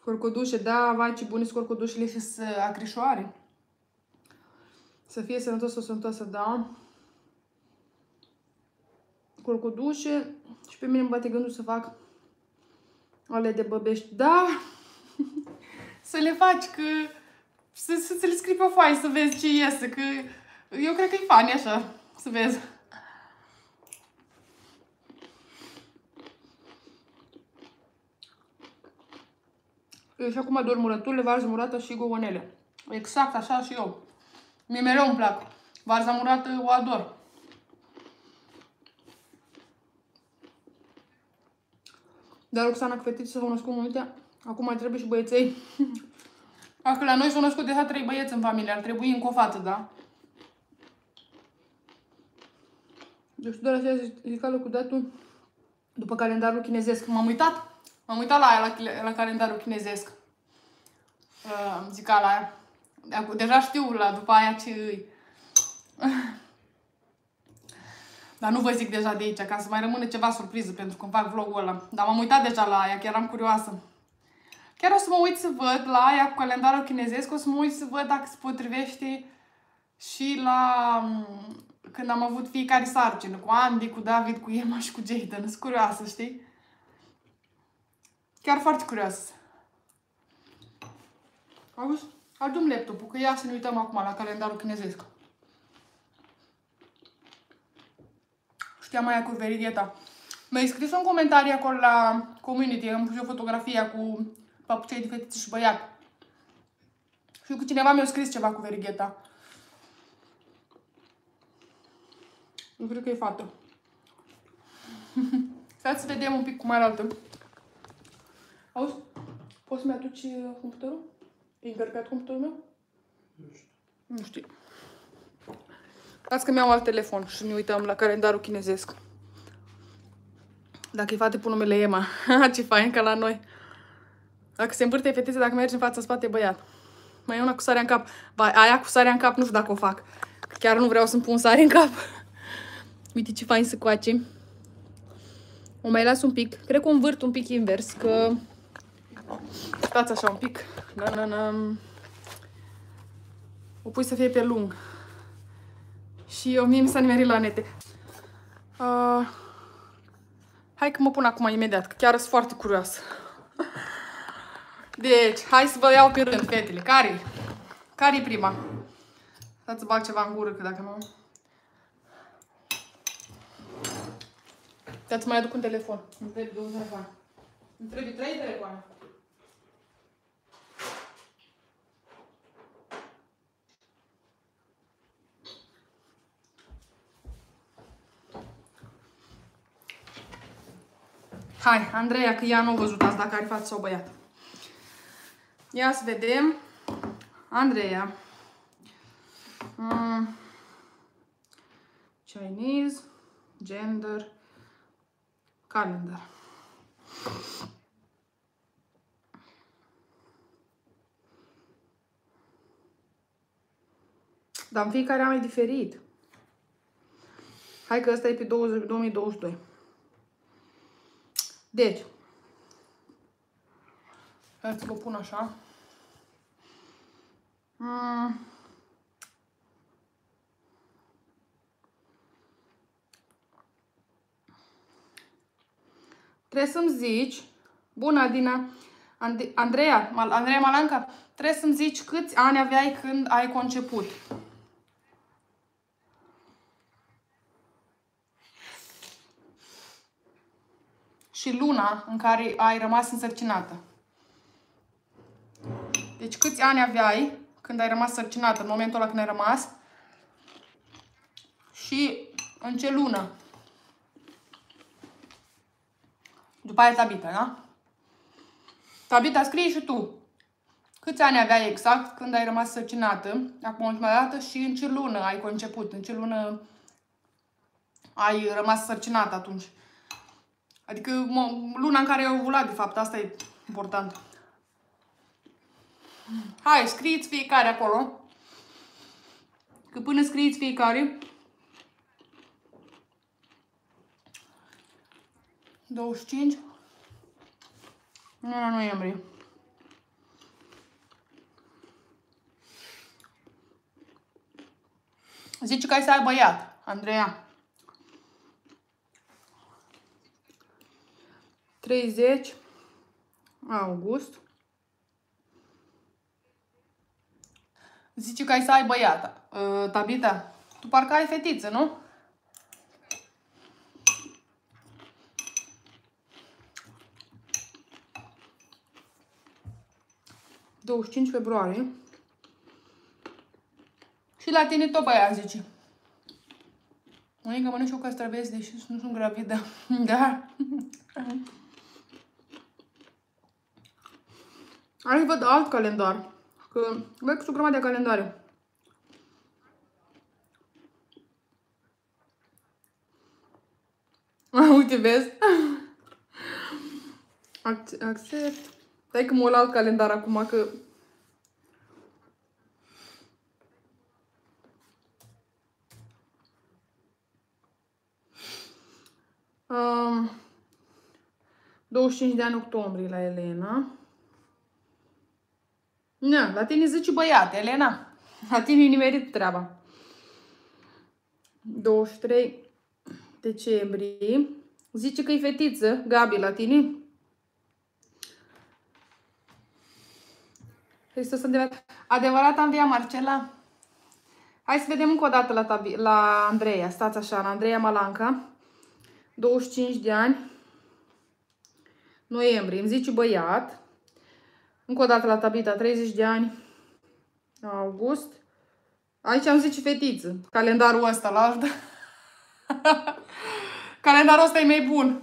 Curcodușe, da, vai ce bune sunt curcodușele și să acrișoare. Să fie sănătos o sănătoasă, da curcudușe și pe mine îmi bate gândul să fac ale de băbești. Da, (laughs) să le faci, că să, să, să le scrii pe foaie să vezi ce iese, că eu cred că e fani așa, să vezi. Și acum dorm murăturile, varză murată și gogonele. Exact așa și eu. Mie mereu îmi plac. Varza murată o ador. Dar Roxana cu fetițe s-au născut multe. Acum mai trebuie și băieței. (laughs) Dacă la noi s-au născut deja trei băieți în familie, ar trebui încă o fată, da? Deci doar așa zicală cu datul după calendarul chinezesc. M-am uitat. M-am uitat la aia, la, la calendarul chinezesc. Uh, zicala aia. Deja știu la după aia ce (laughs) Dar nu vă zic deja de aici, ca să mai rămână ceva surpriză pentru că fac vlogul ăla. Dar m-am uitat deja la aia, chiar am curioasă. Chiar o să mă uit să văd la aia cu calendarul chinezesc, o să mă uit să văd dacă se potrivește și la când am avut fiecare sarcină, cu Andy, cu David, cu Emma și cu Jaden. Sunt curioasă, știi? Chiar foarte curioasă. Auzi? Adu-mi laptopul, că ia să ne uităm acum la calendarul chinezesc. Știam aia cu veridieta. Mi-ai scris un comentariu acolo la community, am pus o fotografie cu papucei de fetiță și băiat. Și cu cineva mi-a scris ceva cu verigheta. Eu cred că e fată. (laughs) Stați să vedem un pic cum arată. Auzi? Poți să-mi aduci uh, computerul? E încărcat computerul meu? Nu știu. Nu știu. Las că mi-am alt telefon și ne uităm la calendarul chinezesc. Dacă e fată, pun numele Ema. (laughs) Ce fain ca la noi. Dacă se învârte fetițe, dacă mergi în față, spate, băiat. Mai e una cu sarea în cap. Ba, aia cu sarea în cap, nu știu dacă o fac. Chiar nu vreau să-mi pun sare în cap. (laughs) Uite ce fain să coace. O mai las un pic. Cred că o învârt un pic invers, că... Stați așa un pic. Na, na, na. O pui să fie pe lung. Și eu, mie mi s-a nimerit la nete. Uh, hai că mă pun acum imediat, că chiar sunt foarte curioasă. Deci, hai să vă iau pe rând, fetele. Care-i? Care-i prima? Să bag ceva în gură, că dacă nu... Să-ți mai aduc un telefon. Îmi trebuie două telefoane. Îmi trebuie trei telefoane. Hai, Andreea, că ea nu a văzut asta, dacă are față sau băiat. Ia să vedem. Andreea. Mm. Chinese, gender, calendar. Dar în fiecare an e diferit. Hai că ăsta e pe 20, 2022. Deci, hai să vă pun așa. Mm. Trebuie să-mi zici, bună Adina, And Andreea, Andreea Malanca, trebuie să-mi zici câți ani aveai când ai conceput. Și luna în care ai rămas însărcinată. Deci câți ani aveai când ai rămas sărcinată, în momentul ăla când ai rămas și în ce lună. După aia Tabita, da? Tabita, scrie și tu. Câți ani aveai exact când ai rămas sărcinată, acum ultima dată, și în ce lună ai conceput, în ce lună ai rămas sărcinată atunci. Adică luna în care ai ovulat, de fapt, asta e important. Hai, scrieți fiecare acolo. Că până scrieți fiecare, 25 luna noiembrie. Zice că ai să ai băiat, Andreea. 30 august. Zice că ai să ai băiat. Uh, Tabita, tu parcă ai fetiță, nu? 25 februarie. Și la tine tot băiat, zice. Mănâncă, mănânc și eu castraveți, deși nu sunt gravidă. (laughs) da. Aici văd alt calendar. Că văd că sunt grămadă de calendare. (laughs) Uite, vezi? (laughs) Accept. Stai că mă la alt calendar acum, că... Um, 25 de ani octombrie la Elena. Na, la tine zice băiat, Elena. La tine e nimerit treaba. 23 decembrie. Zice că e fetiță, Gabi, la tine. Hristos adevărat. Adevărat, Andreea Marcela? Hai să vedem încă o dată la, tabi, la Andreea. Stați așa, la Andreea Malanca. 25 de ani. Noiembrie. Îmi zice băiat. Încă o dată la Tabita. 30 de ani. August. Aici am zice fetiță. Calendarul ăsta la altă. (laughs) Calendarul ăsta e mai bun.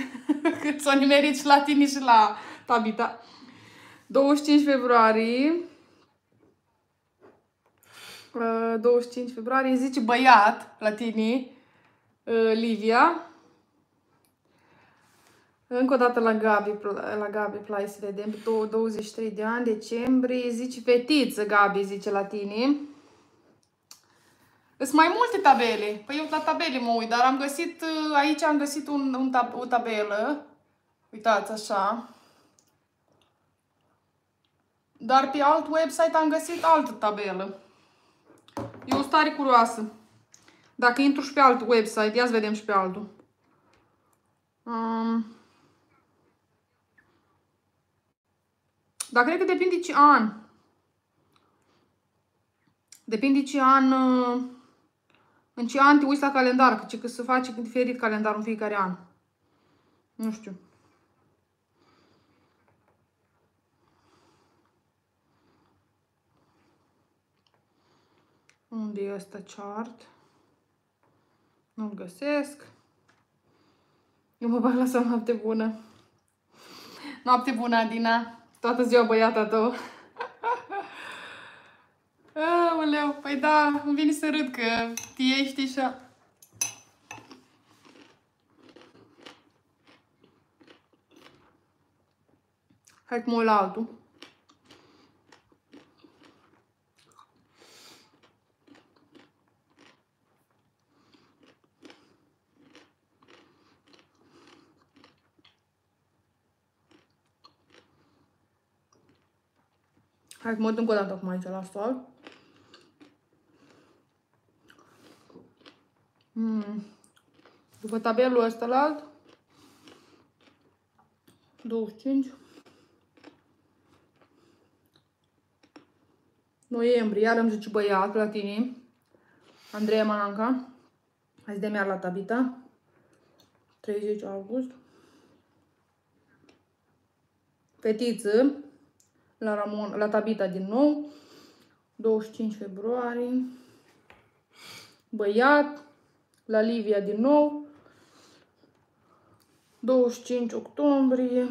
(laughs) Cât s-o nimerit și la tine și la Tabita. 25 februarie. 25 uh, februarie, zice băiat la tine, uh, Livia. Încă o dată la Gabi, la Gabi Play să vedem, 23 de ani, decembrie, zice fetiță Gabi, zice la tine. Sunt mai multe tabele. Păi eu la tabele mă uit, dar am găsit, uh, aici am găsit un, un tab o tabelă. Uitați așa. Dar pe alt website am găsit altă tabelă. E o stare curioasă. Dacă intru și pe alt website, ia să vedem și pe altul. Um, dar cred că depinde ce an. Depinde ce an, uh, în ce an te uiți la calendar, că, ce, că se face diferit calendarul în fiecare an. Nu știu. Unde e ăsta chart? Nu-l găsesc. Eu mă bag la să noapte bună. Noapte bună, Adina. Toată ziua băiata tău. Aoleu, păi da, îmi vine să râd că ești așa. Hai că mă la altul. Hai că mă uit încă o dată acum aici la sol. Mm. După tabelul ăsta la alt. 25. Noiembrie, iar îmi zice băiat la tine. Andreea Mananca. Hai de la Tabita. 30 august. Fetiță la, Ramon, la Tabita din nou, 25 februarie, băiat, la Livia din nou, 25 octombrie,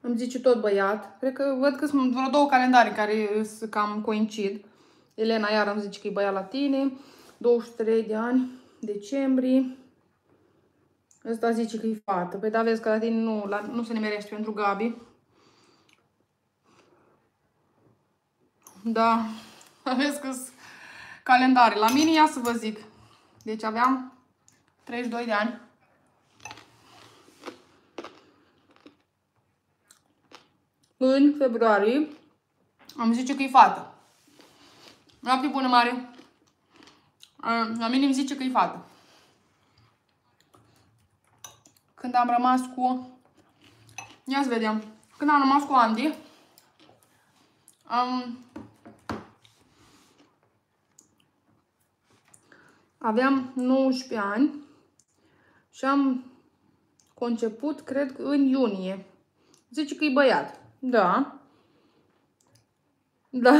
îmi zice tot băiat, cred că văd că sunt vreo două calendare care sunt cam coincid. Elena iar îmi zice că e băiat la tine, 23 de ani, decembrie, Ăsta zice că e fată. Păi da, vezi că la tine nu, la, nu se nimerește pentru Gabi. Da, (laughs) vezi că calendare. La mine, ia să vă zic. Deci aveam 32 de ani. În februarie am zice că e fată. Noapte bună mare. La mine îmi zice că e fată când am rămas cu... Ia să vedem. Când am rămas cu Andy, am... Aveam 19 ani și am conceput, cred că în iunie. Zice că e băiat. Da. Da.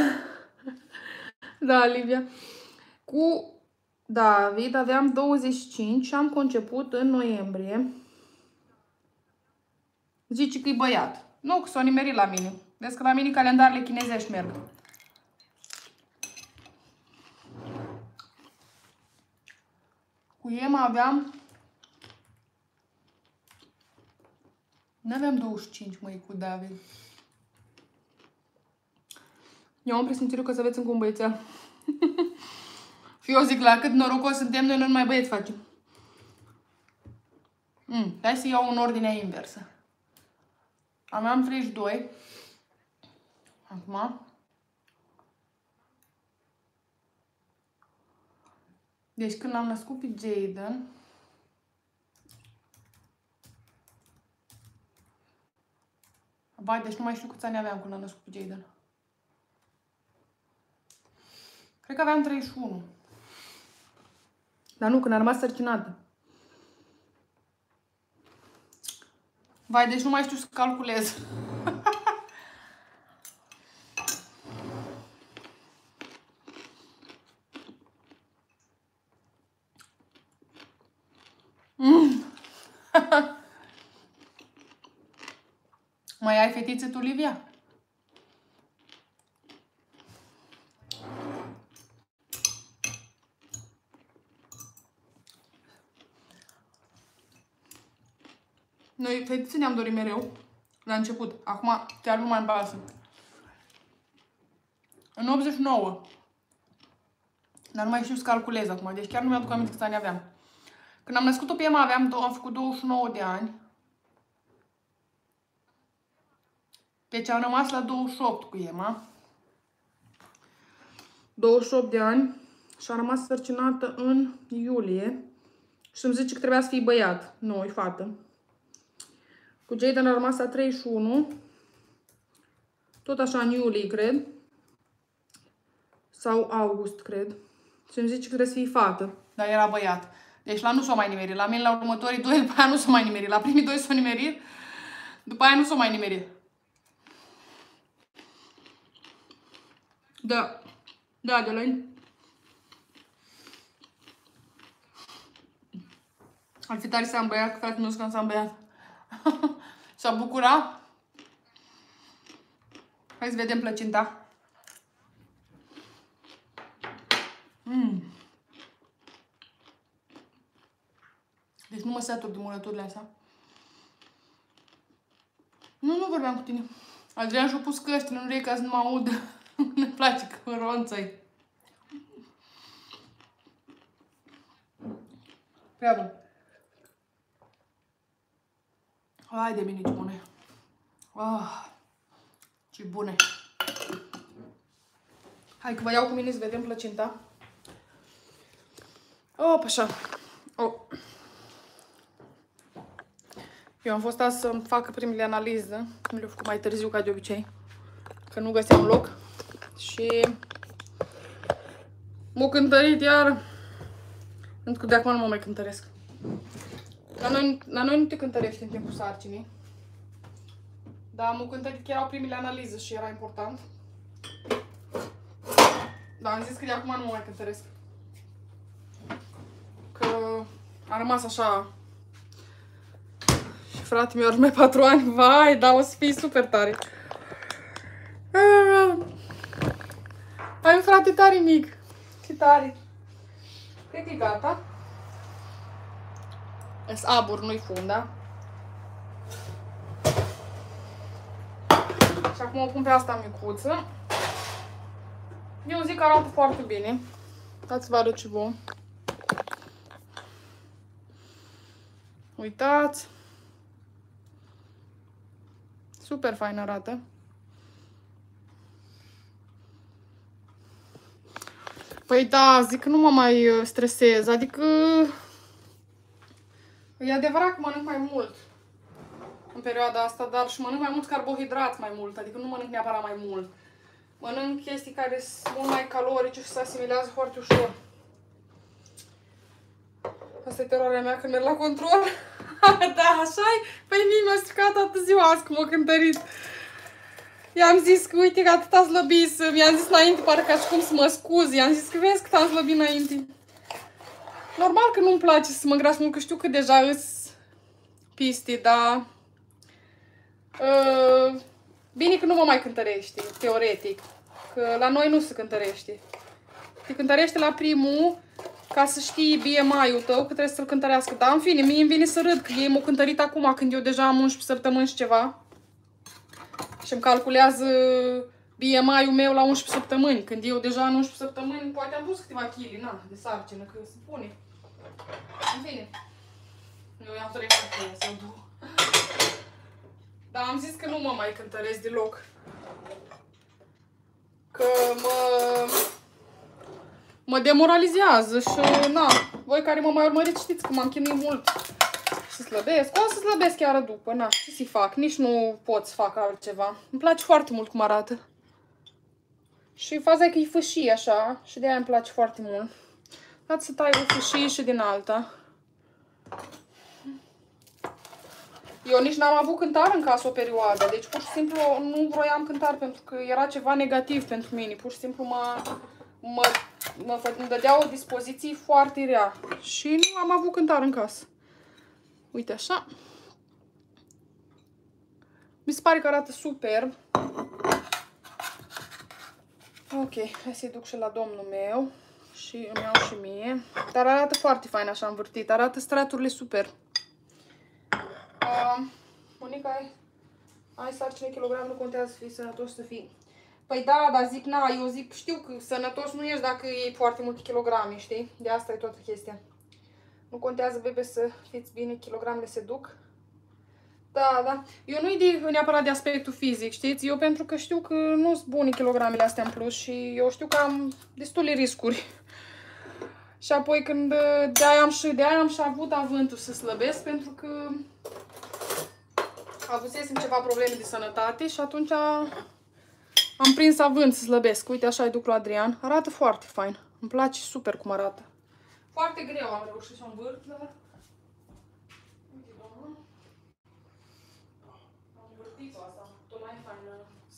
(laughs) da, Livia. Cu David aveam 25 și am conceput în noiembrie. Zice că e băiat. Nu, că s-o nimerit la mine. Vezi că la mine calendarele chinezești merg. Cu Ema aveam... Nu aveam 25, măi, cu David. Eu am presimțire că să aveți încă un băiețel. Și (laughs) eu zic, la cât norocos suntem, noi nu mai băieți facem. Mm, hai să iau în ordine inversă. Aveam 32. Acum. Deci când am născut pe Jaden, Vai, deci nu mai știu câți ani aveam când am născut pe Jaden. Cred că aveam 31. Dar nu, când am rămas sărcinată. Vai, deci nu mai știu să calculez. (laughs) mm. (laughs) mai ai fetițe tu, Livia? Noi fetițe ne-am dorit mereu la început. Acum chiar nu mai îmi pasă. În 89. Dar nu mai știu să calculez acum, deci chiar nu mi-aduc aminte câți ani aveam. Când am născut-o pe Emma aveam, am făcut 29 de ani. Deci am rămas la 28 cu Emma. 28 de ani și am rămas sărcinată în iulie. Și îmi zice că trebuia să fie băiat. Nu, e fată. Cu Jaden a rămas la 31. tot așa în iulie, cred. Sau august, cred. Și îmi zice că trebuie să fii fată. Dar era băiat. Deci la nu s-o mai nimerit. La mine la următorii doi, după aia nu s-o mai nimerit. La primii doi s-o nimerit. După aia nu s-o mai nimerit. Da. Da, de la Ar fi tare să am băiat, frate nu când s-am băiat. (laughs) S-a bucura. Hai să vedem plăcinta. Mm. Deci nu mă satur de murăturile astea. Nu, nu vorbeam cu tine. Adrian și-a pus căștile în urechi ca să nu mă aud. (laughs) ne place că ronță-i. Prea bun. Hai de mine ce bune. Ah, ce bune. Hai că vă iau cu mine să vedem plăcinta. Oh, așa. Oh. Eu am fost azi să-mi fac primele analize. Nu le-am făcut mai târziu ca de obicei. Că nu găseam loc. Și m-a cântărit iar. Pentru că de acum nu mă mai cântăresc. La noi, la noi nu te cântărești în timpul sarcinii. Dar m-a cântărit că erau primele analize și era important. Dar am zis că de acum nu mă mai cântăresc. Că a rămas așa și frate mi-a mai patru ani, vai, dar o să fii super tare. Ai un frate tare mic. Ce tare. Cred că e gata. Es abur, nu-i funda. Și acum o pun pe asta micuță. Eu zic că arată foarte bine. Dați vă arăt ce bun. Uitați. Super fain arată. Păi da, zic că nu mă mai uh, stresez, adică e adevărat că mănânc mai mult în perioada asta, dar și mănânc mai mult carbohidrat mai mult, adică nu mănânc neapărat mai mult. Mănânc chestii care sunt mult mai calorice și se asimilează foarte ușor. Asta e teroarea mea când merg la control. (laughs) da, așa -i? Păi mie mi-a stricat toată ziua azi cum a cântărit. I-am zis că uite că atât a slăbit, mi-am zis înainte, parcă ca și cum să mă scuz. I-am zis că vezi cât am slăbit înainte. Normal că nu-mi place să mă îngras mult, că știu că deja îs piste, dar... Uh, bine că nu mă mai cântărește, teoretic. Că la noi nu se cântărește. Te cântărește la primul ca să știi BMI-ul tău că trebuie să-l cântărească. Dar în fine, mie îmi vine să râd că ei m-au cântărit acum când eu deja am 11 săptămâni și ceva și îmi calculează BMI-ul meu la 11 săptămâni, când eu deja în 11 săptămâni poate am pus câteva chili, na, de sarcină, că se pune. În fine. Eu i-am trăit să duc. Dar am zis că nu mă mai cântăresc deloc. Că mă... Mă demoralizează și, na, voi care mă mai urmăriți știți că m-am chinuit mult să slăbesc. O să slăbesc chiar după, na, ce să fac? Nici nu pot să fac altceva. Îmi place foarte mult cum arată. Și faza e că e fâșie așa și de aia îmi place foarte mult. Dați să tai o fâșie și din alta. Eu nici n-am avut cântar în casă o perioadă, deci pur și simplu nu vroiam cântar pentru că era ceva negativ pentru mine. Pur și simplu mă, mă, mă, mă dădea o dispoziție foarte rea și nu am avut cântar în casă. Uite așa. Mi se pare că arată superb. Ok, hai să-i duc și la domnul meu și îmi iau și mie. Dar arată foarte fain așa învârtit. Arată straturile super. Uh, Monica, ai, ai sarcine kilogram, nu contează să fii sănătos, să fii. Păi da, dar zic, na, eu zic, știu că sănătos nu ești dacă iei foarte multe kilograme, știi? De asta e toată chestia. Nu contează, bebe, să fiți bine, kilogramele se duc. Da, da. Eu nu-i de, neapărat de aspectul fizic, știți? Eu pentru că știu că nu sunt bune kilogramele astea în plus și eu știu că am destule riscuri. Și apoi când de-aia am, și, de am și avut avântul să slăbesc pentru că avusesem ceva probleme de sănătate și atunci Am prins avânt să slăbesc. Uite, așa îi duc la Adrian. Arată foarte fain. Îmi place super cum arată. Foarte greu am reușit să o învârt, dar... Uite, domnul. Am învârtit-o asta. Tot mai fain.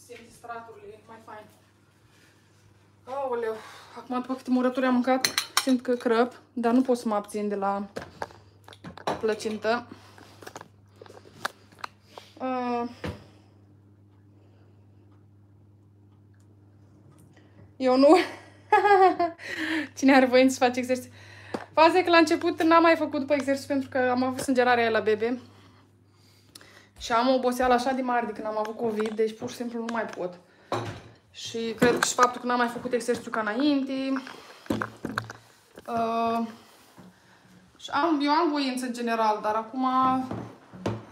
Simți straturile mai fain. Aoleu. Acum, după câte murături am mâncat, simt că crăp, dar nu pot să mă abțin de la plăcintă. Uh, eu nu... (laughs) Cine are voință să face exercițiu? Faza e că la început n-am mai făcut după exercițiu pentru că am avut sângerarea aia la bebe. Și am o oboseală așa de mare de când am avut COVID, deci pur și simplu nu mai pot. Și cred că și faptul că n-am mai făcut exercițiu ca înainte. Uh, și am, eu am voință în general, dar acum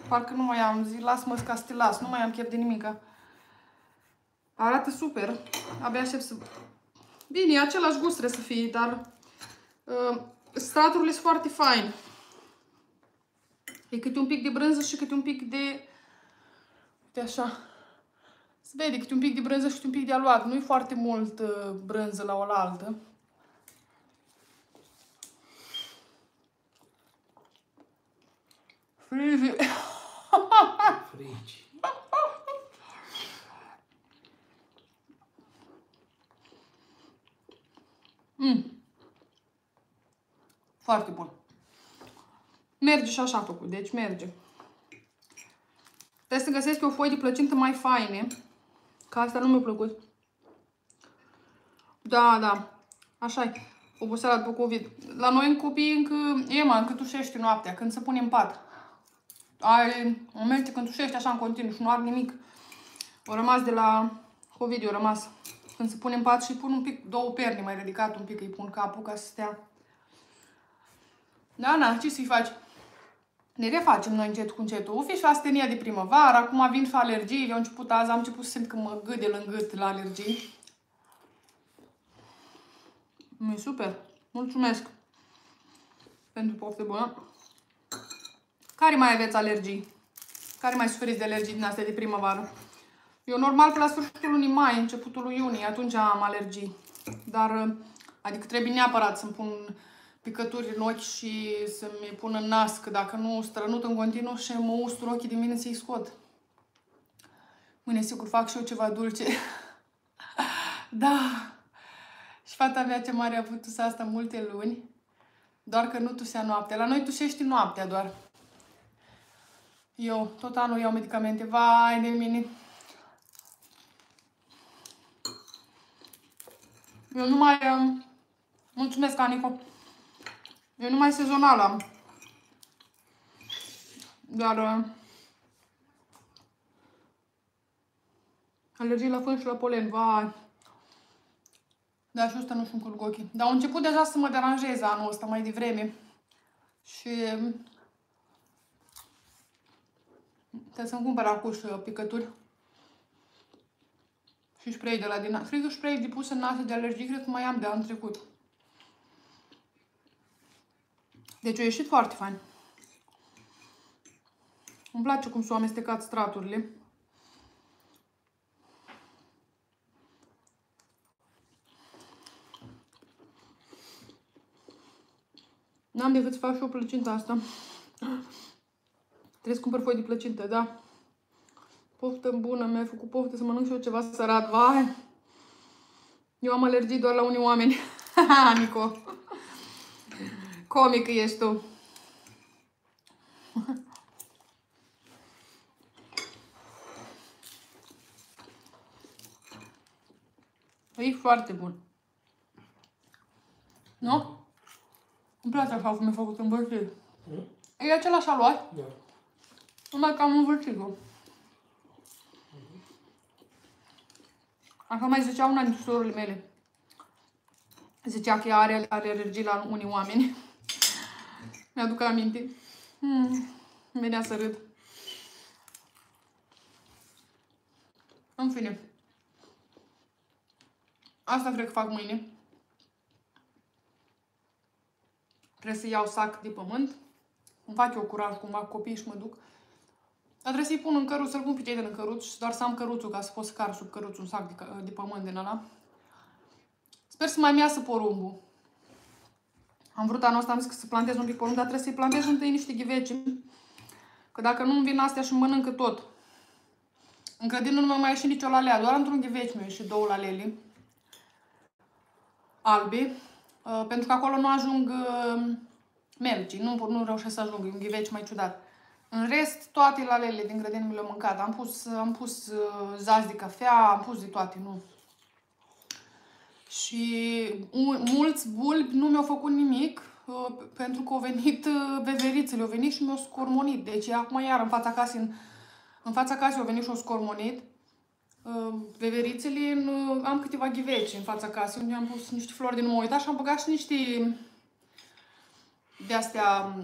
parcă nu mai am zi, las-mă ca să te las, nu mai am chef de nimica. Arată super, abia aștept să... Bine, același gust trebuie să fie, dar uh, straturile sunt foarte fain. E câte un pic de brânză și câte un pic de... Uite așa. Se vede câte un pic de brânză și câte un pic de aluat. Nu e foarte mult uh, brânză la oaltă. Frici. Mm. Foarte bun. Merge și așa făcut, deci merge. Trebuie să găsesc o foie de plăcintă mai faine. Că asta nu mi-a plăcut. Da, da. așa e. Oboseala după COVID. La noi în copii încă, Ema, încă tușește noaptea, când se pune în pat. Are momente când tușește așa în continuu și nu are nimic. O rămas de la COVID, o rămas. Când se pune în pat și îi pun un pic, două perni mai ridicat un pic, îi pun capul ca să stea. Da, na, ce să-i faci? Ne refacem noi încet cu încetul. O fi și astenia de primăvară, acum vin și alergii. Eu am început azi, am început să simt că mă gâde în gât la alergii. mi super. Mulțumesc pentru poftă bună. Care mai aveți alergii? Care mai suferiți de alergii din astea de primăvară? Eu normal pe la sfârșitul lunii mai, începutul lui iunie, atunci am alergii. Dar, adică trebuie neapărat să-mi pun picături în ochi și să-mi pun în nas, că dacă nu strănut în continuu și mă ustur ochii de mine să-i scot. Mâine sigur fac și eu ceva dulce. (laughs) da. Și fata mea ce mare a avut tusa asta multe luni. Doar că nu tusea noaptea. La noi tusești noaptea doar. Eu tot anul iau medicamente. Vai de mine. Eu nu mai... Um, mulțumesc, Anico. Eu numai sezonal am. Dar... Uh, alergii la fân și la polen, vai. Da, și ăsta nu știu cu ochii. Dar au început deja să mă deranjeze anul ăsta mai devreme. Și... Um, trebuie să-mi cumpăr acum și uh, picături. Și spray de la din... Cred că spray de pus în nasă de alergii, cred că mai am de anul trecut. Deci a ieșit foarte fain. Îmi place cum s-au amestecat straturile. N-am decât să fac și o plăcintă asta. Trebuie să cumpăr foi de plăcintă, da. Poftă bună, mi-ai făcut poftă să mănânc și eu ceva sărat. Vai! Eu am alergii doar la unii oameni. (laughs) Nico! Comic ești tu. (laughs) E foarte bun. Nu? Îmi place așa cum e făcut învârtit. Mm? E același aluat? Da. Numai că am învârtit-o. Așa mai zicea una dintre surorile mele. Zicea că are, are alergii la unii oameni. (laughs) Mi-aduc aminte. Hmm, venea să râd. În fine. Asta cred că fac mâine. Trebuie să iau sac de pământ. Îmi fac eu curaj cumva copii și mă duc. Dar trebuie să-i pun în căruț, să-l pun pe cei în căruț și doar să am căruțul ca să pot să car sub căruț un sac de, de pământ din ăla. Sper să mai miasă porumbul. Am vrut anul ăsta, am zis că să plantez un pic porumb, dar trebuie să-i plantez întâi niște ghiveci. Că dacă nu îmi vin astea și mănâncă tot. În grădină nu mai ieșit nicio lalea, doar într-un ghiveci mi-a ieșit două laleli. Albi. Uh, pentru că acolo nu ajung uh, melcii, nu, nu reușesc să ajung, e un ghiveci mai ciudat. În rest, toate lalele din grădină mi le-au mâncat. Am pus, am pus uh, zaz de cafea, am pus de toate, nu. Și mulți bulbi nu mi-au făcut nimic uh, pentru că au venit uh, veverițele, au venit și mi-au scormonit. Deci acum iar în fața casei, în, în fața casei au venit și au scormonit. Uh, veverițele, în, uh, am câteva ghiveci în fața casei unde am pus niște flori din uitat și am băgat și niște de astea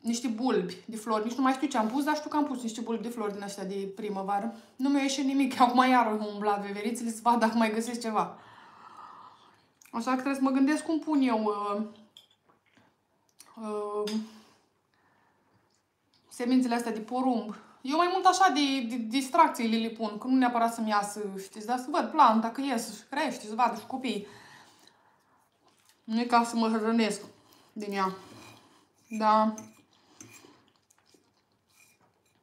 niște bulbi de flori. Nici nu mai știu ce am pus, dar știu că am pus niște bulbi de flori din astea de primăvară. Nu mi-a ieșit nimic. (laughs) Acum iar am umblat veverițele să vad dacă mai găsesc ceva. Așa că trebuie să mă gândesc cum pun eu uh, uh, semințele astea de porumb. Eu mai mult așa de, de distracție le pun, că nu neapărat să-mi iasă, știți, dar să văd planta, că ies și crește, să vadă și copii. Nu e ca să mă hrănesc din ea. Da.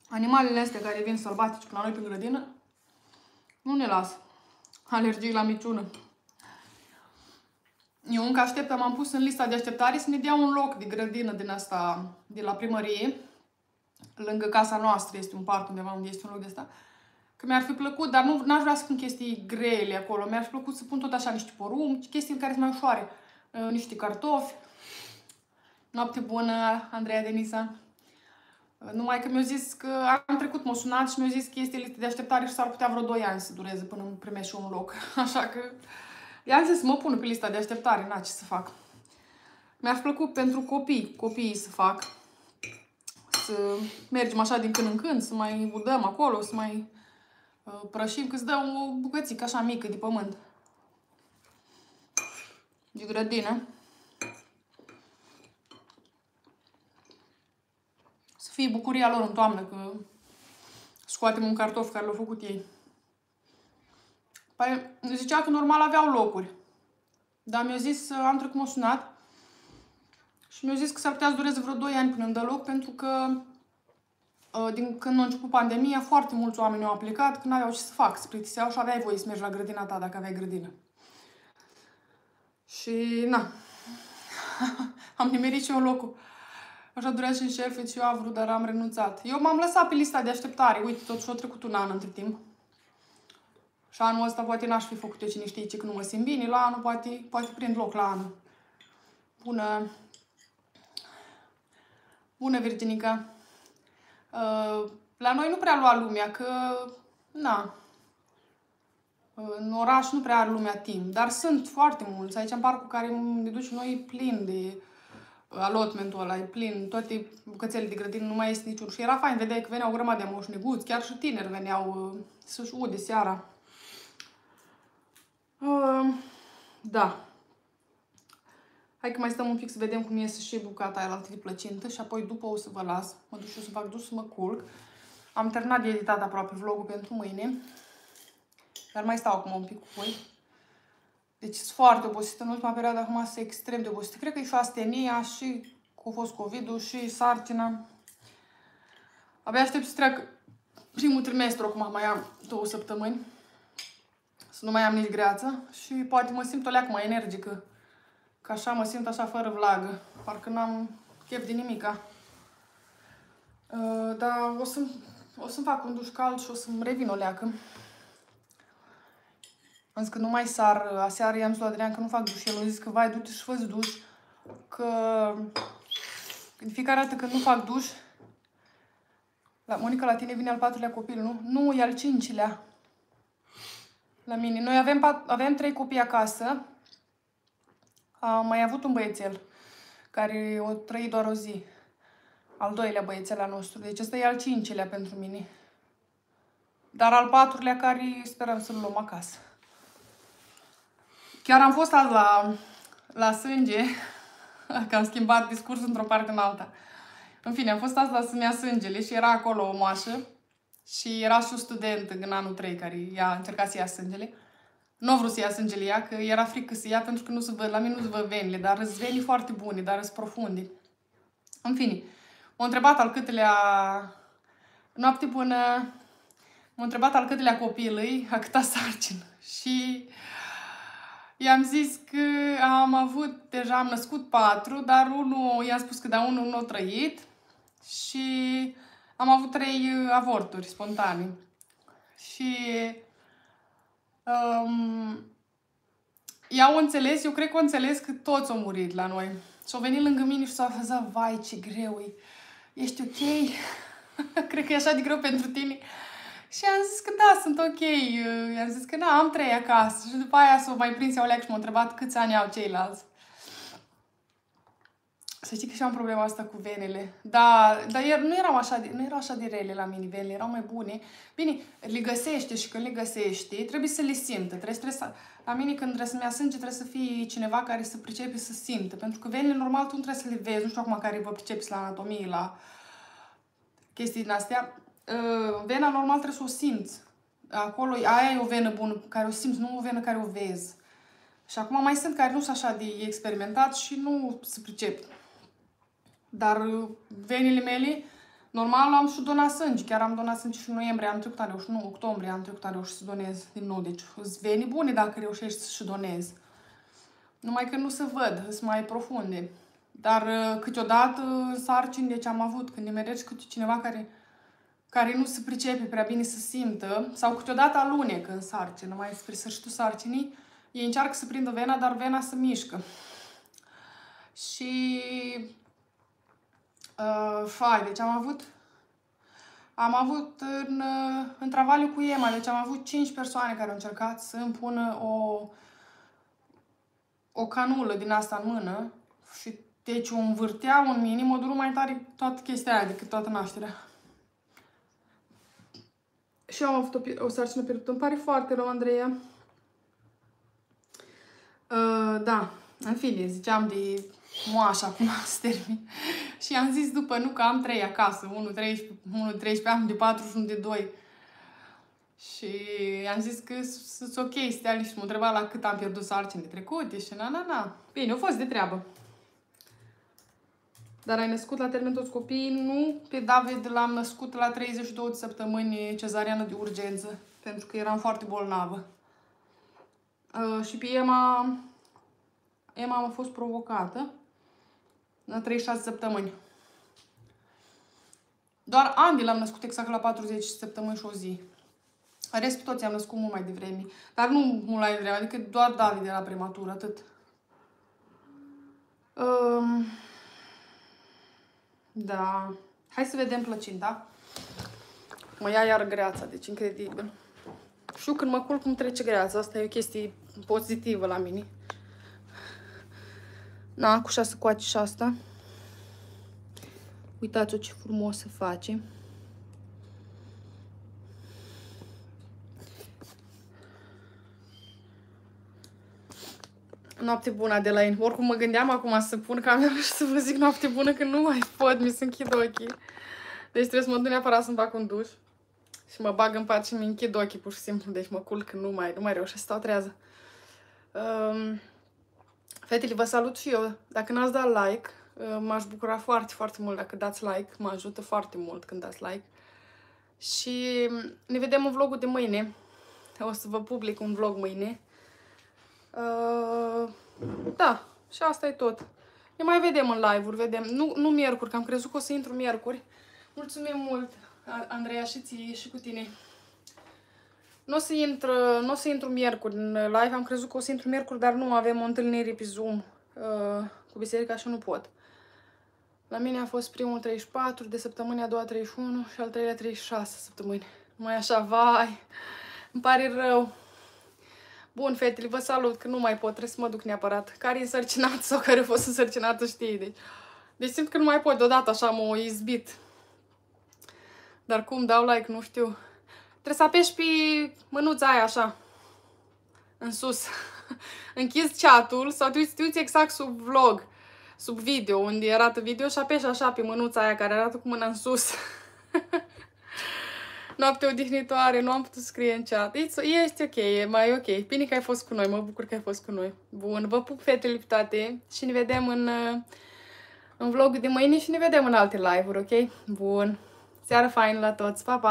Animalele astea care vin sălbatici la noi pe grădină, nu ne las. Alergii la miciună. Eu încă așteptam, am pus în lista de așteptare să ne dea un loc de grădină din asta, de la primărie. Lângă casa noastră este un parc undeva unde este un loc de asta. Că mi-ar fi plăcut, dar nu aș vrea să pun chestii grele acolo. Mi-ar fi plăcut să pun tot așa niște porumbi, chestii în care sunt mai ușoare. Uh, niște cartofi. Noapte bună, Andreea Denisa. Numai că mi-au zis că am trecut, m sunat și mi-au zis că este listă de așteptare și s-ar putea vreo 2 ani să dureze până îmi primesc și un loc. (laughs) Așa că i-am zis să mă pun pe lista de așteptare, n ce să fac. Mi-ar plăcut pentru copii, copiii să fac. Să mergem așa din când în când, să mai udăm acolo, să mai uh, prășim, că îți dă o bucățică așa mică de pământ. De grădină. Fie bucuria lor în toamnă că scoatem un cartof care l-au făcut ei. Păi zicea că normal aveau locuri. Dar mi-a zis, am trecut mă sunat și mi-a zis că s-ar putea să dureze vreo 2 ani până îmi dă loc pentru că ă, din când a început pandemia, foarte mulți oameni au aplicat că n-aveau ce să fac, se plictiseau și aveai voie să mergi la grădina ta dacă aveai grădină. Și na, (laughs) am nimerit și eu locul. Așa durează și șefet și eu am vrut, dar am renunțat. Eu m-am lăsat pe lista de așteptare. Uite, tot și-a trecut un an între timp. Și anul ăsta poate n-aș fi făcut eu cine știe ce, că nu mă simt bine. La anul poate, poate prind loc la anul. Bună! Bună, Virginica! Uh, la noi nu prea lua lumea, că... Na, în oraș nu prea are lumea timp, dar sunt foarte mulți. Aici în parcul care ne ducem noi plin de alotmentul ăla, e plin, toate bucățele de grădină, nu mai este niciun. Și era fain, vedeai că veneau o grămadă de moșneguți, chiar și tineri veneau uh, să-și ude seara. Uh, da. Hai că mai stăm un pic să vedem cum iese și bucata aia la de plăcintă și apoi după o să vă las. Mă duc și o să fac dus să mă culc. Am terminat de editat aproape vlogul pentru mâine. Dar mai stau acum un pic cu voi. Deci sunt foarte obosită în ultima perioadă, acum sunt extrem de obosită. Cred că e și astenia și cu fost covid și sarcina. Abia aștept să treacă primul trimestru, acum mai am două săptămâni. Să nu mai am nici greață și poate mă simt o leacă mai energică. Că așa mă simt așa fără vlagă. Parcă n-am chef de nimica. Uh, dar o să, o să-mi fac un duș cald și o să-mi revin o leacă. Am zis că nu mai sar. Aseară i-am zis lui Adrian că nu fac duș. El a zis că vai, du-te și fă duș. Că de fiecare dată când nu fac duș, la Monica, la tine vine al patrulea copil, nu? Nu, e al cincilea. La mine. Noi avem, pat, avem trei copii acasă. Am mai avut un băiețel care o trăi doar o zi. Al doilea băiețel al nostru. Deci ăsta e al cincilea pentru mine. Dar al patrulea care sperăm să-l luăm acasă. Chiar am fost azi la, la sânge, (laughs) că am schimbat discursul într-o parte în alta. În fine, am fost azi la să-mi ia sângele și era acolo o moașă și era și un student în anul 3 care i-a încercat să ia sângele. Nu a vrut să ia sângele ea, că era frică să ia pentru că nu se văd, la mine nu se văd venile, dar sunt venii foarte bune, dar sunt profunde. În fine, m-a întrebat al câtelea noapte bună, m-a întrebat al câtelea copilului, a câta sarcină. Și i-am zis că am avut, deja am născut patru, dar unul, i-am spus că da, unul nu a trăit și am avut trei avorturi spontane. Și um, i-au înțeles, eu cred că au înțeles că toți au murit la noi. Și au venit lângă mine și s-au zis, vai ce greu e, ești ok? (laughs) cred că e așa de greu pentru tine. Și am zis că da, sunt ok. I-am zis că da, am trei acasă. Și după aia s-au mai prins eu și m-au întrebat câți ani au ceilalți. Să știi că și am problema asta cu venele. Da, dar er, nu erau, așa de, nu erau așa de rele la mine, venele erau mai bune. Bine, le găsește și când le găsești, trebuie să le simtă. Trebuie, trebuie să, la mine când trebuie să-mi ia sânge, trebuie să fie cineva care să pricepe să simtă. Pentru că venele, normal, tu nu trebuie să le vezi. Nu știu acum care vă pricepi la anatomie, la chestii din astea. Uh, vena normal trebuie să o simți. Acolo, aia e o venă bună care o simți, nu o venă care o vezi. Și acum mai sunt care nu sunt așa de experimentat și nu se pricep. Dar uh, venile mele, normal am și donat sânge. Chiar am donat sânge și în noiembrie am trecut, am reușit, nu, octombrie am trecut, am reușit să donez din nou. Deci îți veni bune dacă reușești să donezi. Numai că nu se văd, sunt mai profunde. Dar uh, câteodată sarcini, deci am avut, când mergi cu cineva care, care nu se pricepe prea bine să simtă, sau câteodată alunecă în sarcină, mai spre sfârșitul sarcinii, ei încearcă să prindă vena, dar vena se mișcă. Și Uh, fai, deci am avut am avut în, uh, în travaliu cu EMA, deci am avut 5 persoane care au încercat să îmi pună o, o canulă din asta în mână și deci o învârteau în minim, o durut mai tare toată chestia aia decât toată nașterea. Și eu am avut o, o sarcină pierdută. Îmi pare foarte rău, Andreea. Uh, da, în fine, ziceam de moașa acum (laughs) să termin. și am zis după, nu că am trei acasă, unul 13, unul 13 ani de 4 și unul de 2. Și am zis că sunt ok, stea și mă întreba la cât am pierdut sarcinile trecute și na, na, na. Bine, au fost de treabă. Dar ai născut la termen toți copiii? Nu, pe David l-am născut la 32 de săptămâni cezariană de urgență, pentru că eram foarte bolnavă. Uh, și pe Emma, Emma a fost provocată la 36 săptămâni. Doar Andy l-am născut exact la 40 săptămâni și o zi. Rest toți am născut mult mai devreme. Dar nu mult mai devreme, adică doar David era prematur, atât. Um, da. Hai să vedem plăcinta. Mă ia iar greața, deci incredibil. Știu când mă culc cum trece greața. Asta e o chestie pozitivă la mine. Na, cu șase coace și asta. Uitați-o ce frumos se face. Noapte bună, de la Oricum mă gândeam acum să pun camera și să vă zic noapte bună, că nu mai pot, mi se închid ochii. Deci trebuie să mă duc neapărat să-mi fac un duș. Și mă bag în pat și mi închid ochii, pur și simplu. Deci mă culc, nu mai, nu mai reușesc să stau trează. Um, Fetele, vă salut și eu. Dacă n-ați dat like, uh, m-aș bucura foarte, foarte mult dacă dați like. Mă ajută foarte mult când dați like. Și ne vedem în vlogul de mâine. O să vă public un vlog mâine. Uh, da, și asta e tot. Ne mai vedem în live-uri, vedem. Nu, nu miercuri, că am crezut că o să intru miercuri. Mulțumim mult, Andreea, și ție și cu tine. Nu o să intră, nu o să intru miercuri în live, am crezut că o să intru miercuri, dar nu avem o întâlnire pe Zoom uh, cu biserica și nu pot. La mine a fost primul 34, de săptămâni a doua 31 și al treilea 36 săptămâni. Mai așa, vai, îmi pare rău. Bun, fetele, vă salut, că nu mai pot, trebuie să mă duc neapărat. Care e însărcinat sau care a fost însărcinată, știi, deci... Deci simt că nu mai pot, deodată așa m-o izbit. Dar cum dau like, nu știu. Trebuie să apeși pe mânuța aia așa, în sus. (laughs) Închizi chatul sau te uiți, te uiți exact sub vlog, sub video, unde arată video și apeși așa pe mânuța aia care arată cu mâna în sus. (laughs) noapte odihnitoare, nu am putut scrie în chat. It's, este ok, e mai ok. Bine că ai fost cu noi, mă bucur că ai fost cu noi. Bun, vă pup fetele toate și ne vedem în, uh, în vlogul de mâine și ne vedem în alte live-uri, ok? Bun. Seară faină la toți, pa, pa!